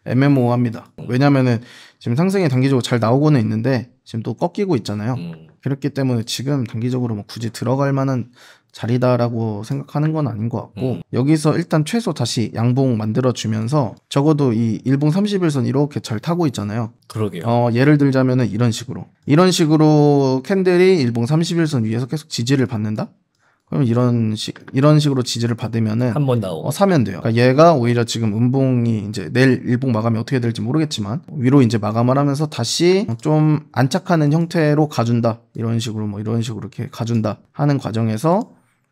애매모호합니다. 왜냐하면은 지금 상승이 단기적으로 잘 나오고는 있는데 지금 또 꺾이고 있잖아요. 음, 그렇기 때문에 지금 단기적으로 뭐 굳이 들어갈 만한 자리다라고 생각하는 건 아닌 것 같고 음. 여기서 일단 최소 다시 양봉 만들어 주면서 적어도 이 일봉 30일선 이렇게 잘 타고 있잖아요. 그러게요. 어, 예를 들자면은 이런 식으로. 이런 식으로 캔들이 일봉 31선 위에서 계속 지지를 받는다? 그럼 이런 식, 이런 식으로 지지를 받으면은 한 번 나오고 어, 사면 돼요. 그러니까 얘가 오히려 지금 음봉이 이제 내일 일봉 마감이 어떻게 될지 모르겠지만 위로 이제 마감을 하면서 다시 좀 안착하는 형태로 가준다. 이런 식으로 뭐 이런 식으로 이렇게 가준다 하는 과정에서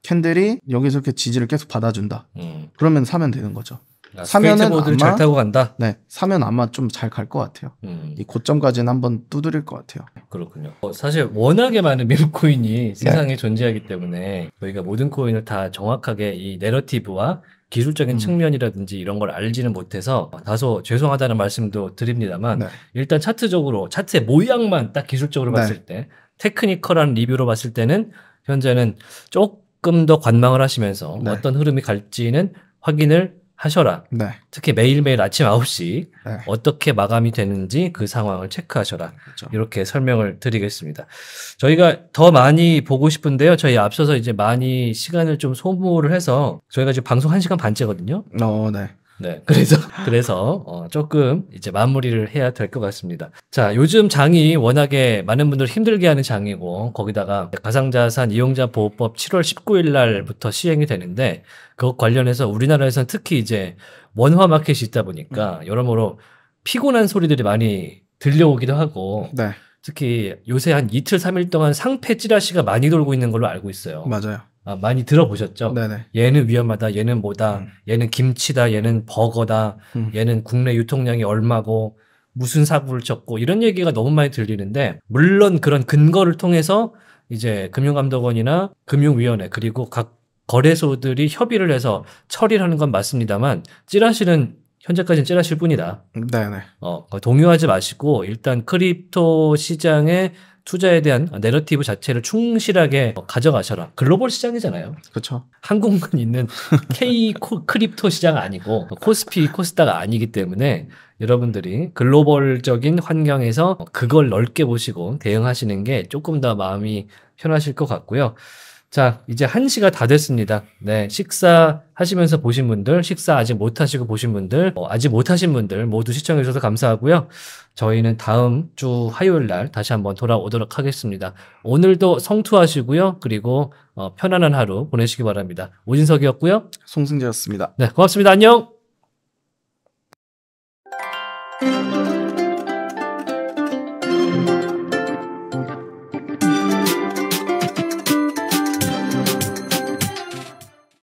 candle이 여기서 이렇게 지지를 계속 받아준다. 음. 그러면 사면 되는 거죠. 아, 사면은 스케이트보드를 잘 아마- 타고 간다. 네, 사면 아마 좀 잘 갈 것 같아요. 음. 이 고점까지는 한번 두드릴 것 같아요. 그렇군요. 어, 사실 워낙에 많은 밈코인이 네. 세상에 존재하기 때문에 저희가 모든 코인을 다 정확하게 이 내러티브와 기술적인 음. 측면이라든지 이런 걸 알지는 못해서 다소 죄송하다는 말씀도 드립니다만 네. 일단 차트적으로 차트의 모양만 딱 기술적으로 네. 봤을 때 테크니컬한 리뷰로 봤을 때는 현재는 조금 더 관망을 하시면서 네. 어떤 흐름이 갈지는 확인을 하셔라. 네. 특히 매일매일 아침 9시 네. 어떻게 마감이 되는지 그 상황을 체크하셔라. 그렇죠. 이렇게 설명을 드리겠습니다. 저희가 더 많이 보고 싶은데요. 저희 앞서서 이제 많이 시간을 좀 소모를 해서 저희가 지금 방송 1시간 반째거든요. 어, 네. 네. 그래서, 그래서, 어, 조금 이제 마무리를 해야 될 것 같습니다. 자, 요즘 장이 워낙에 많은 분들 힘들게 하는 장이고, 거기다가 가상자산 이용자 보호법 7월 19일 날부터 시행이 되는데, 그것 관련해서 우리나라에서는 특히 이제 원화 마켓이 있다 보니까, 여러모로 피곤한 소리들이 많이 들려오기도 하고, 네. 특히 요새 한 이틀, 삼일 동안 상폐 찌라시가 많이 돌고 있는 걸로 알고 있어요. 맞아요. 아, 많이 들어보셨죠? 네네. 얘는 위험하다, 얘는 뭐다, 음. 얘는 김치다, 얘는 버거다, 음. 얘는 국내 유통량이 얼마고, 무슨 사고를 쳤고 이런 얘기가 너무 많이 들리는데 물론 그런 근거를 통해서 이제 금융감독원이나 금융위원회 그리고 각 거래소들이 협의를 해서 처리를 하는 건 맞습니다만 찌라시는 현재까지는 찌라시일 뿐이다. 네네. 어, 동요하지 마시고 일단 crypto 시장의 투자에 대한 내러티브 자체를 충실하게 가져가셔라. 글로벌 시장이잖아요. 그렇죠. 한국만 있는 K 코, crypto 시장 아니고 코스피 코스닥 아니기 때문에 여러분들이 글로벌적인 환경에서 그걸 넓게 보시고 대응하시는 게 조금 더 마음이 편하실 것 같고요. 자, 이제 한시가 다 됐습니다. 네, 식사 하시면서 보신 분들, 식사 아직 못 하시고 보신 분들, 어, 아직 못 하신 분들 모두 시청해 주셔서 감사하고요. 저희는 다음 주 화요일 날 다시 한번 돌아오도록 하겠습니다. 오늘도 성투하시고요. 그리고 어, 편안한 하루 보내시기 바랍니다. 오진석이었고요. 송승재였습니다. 네, 고맙습니다. 안녕!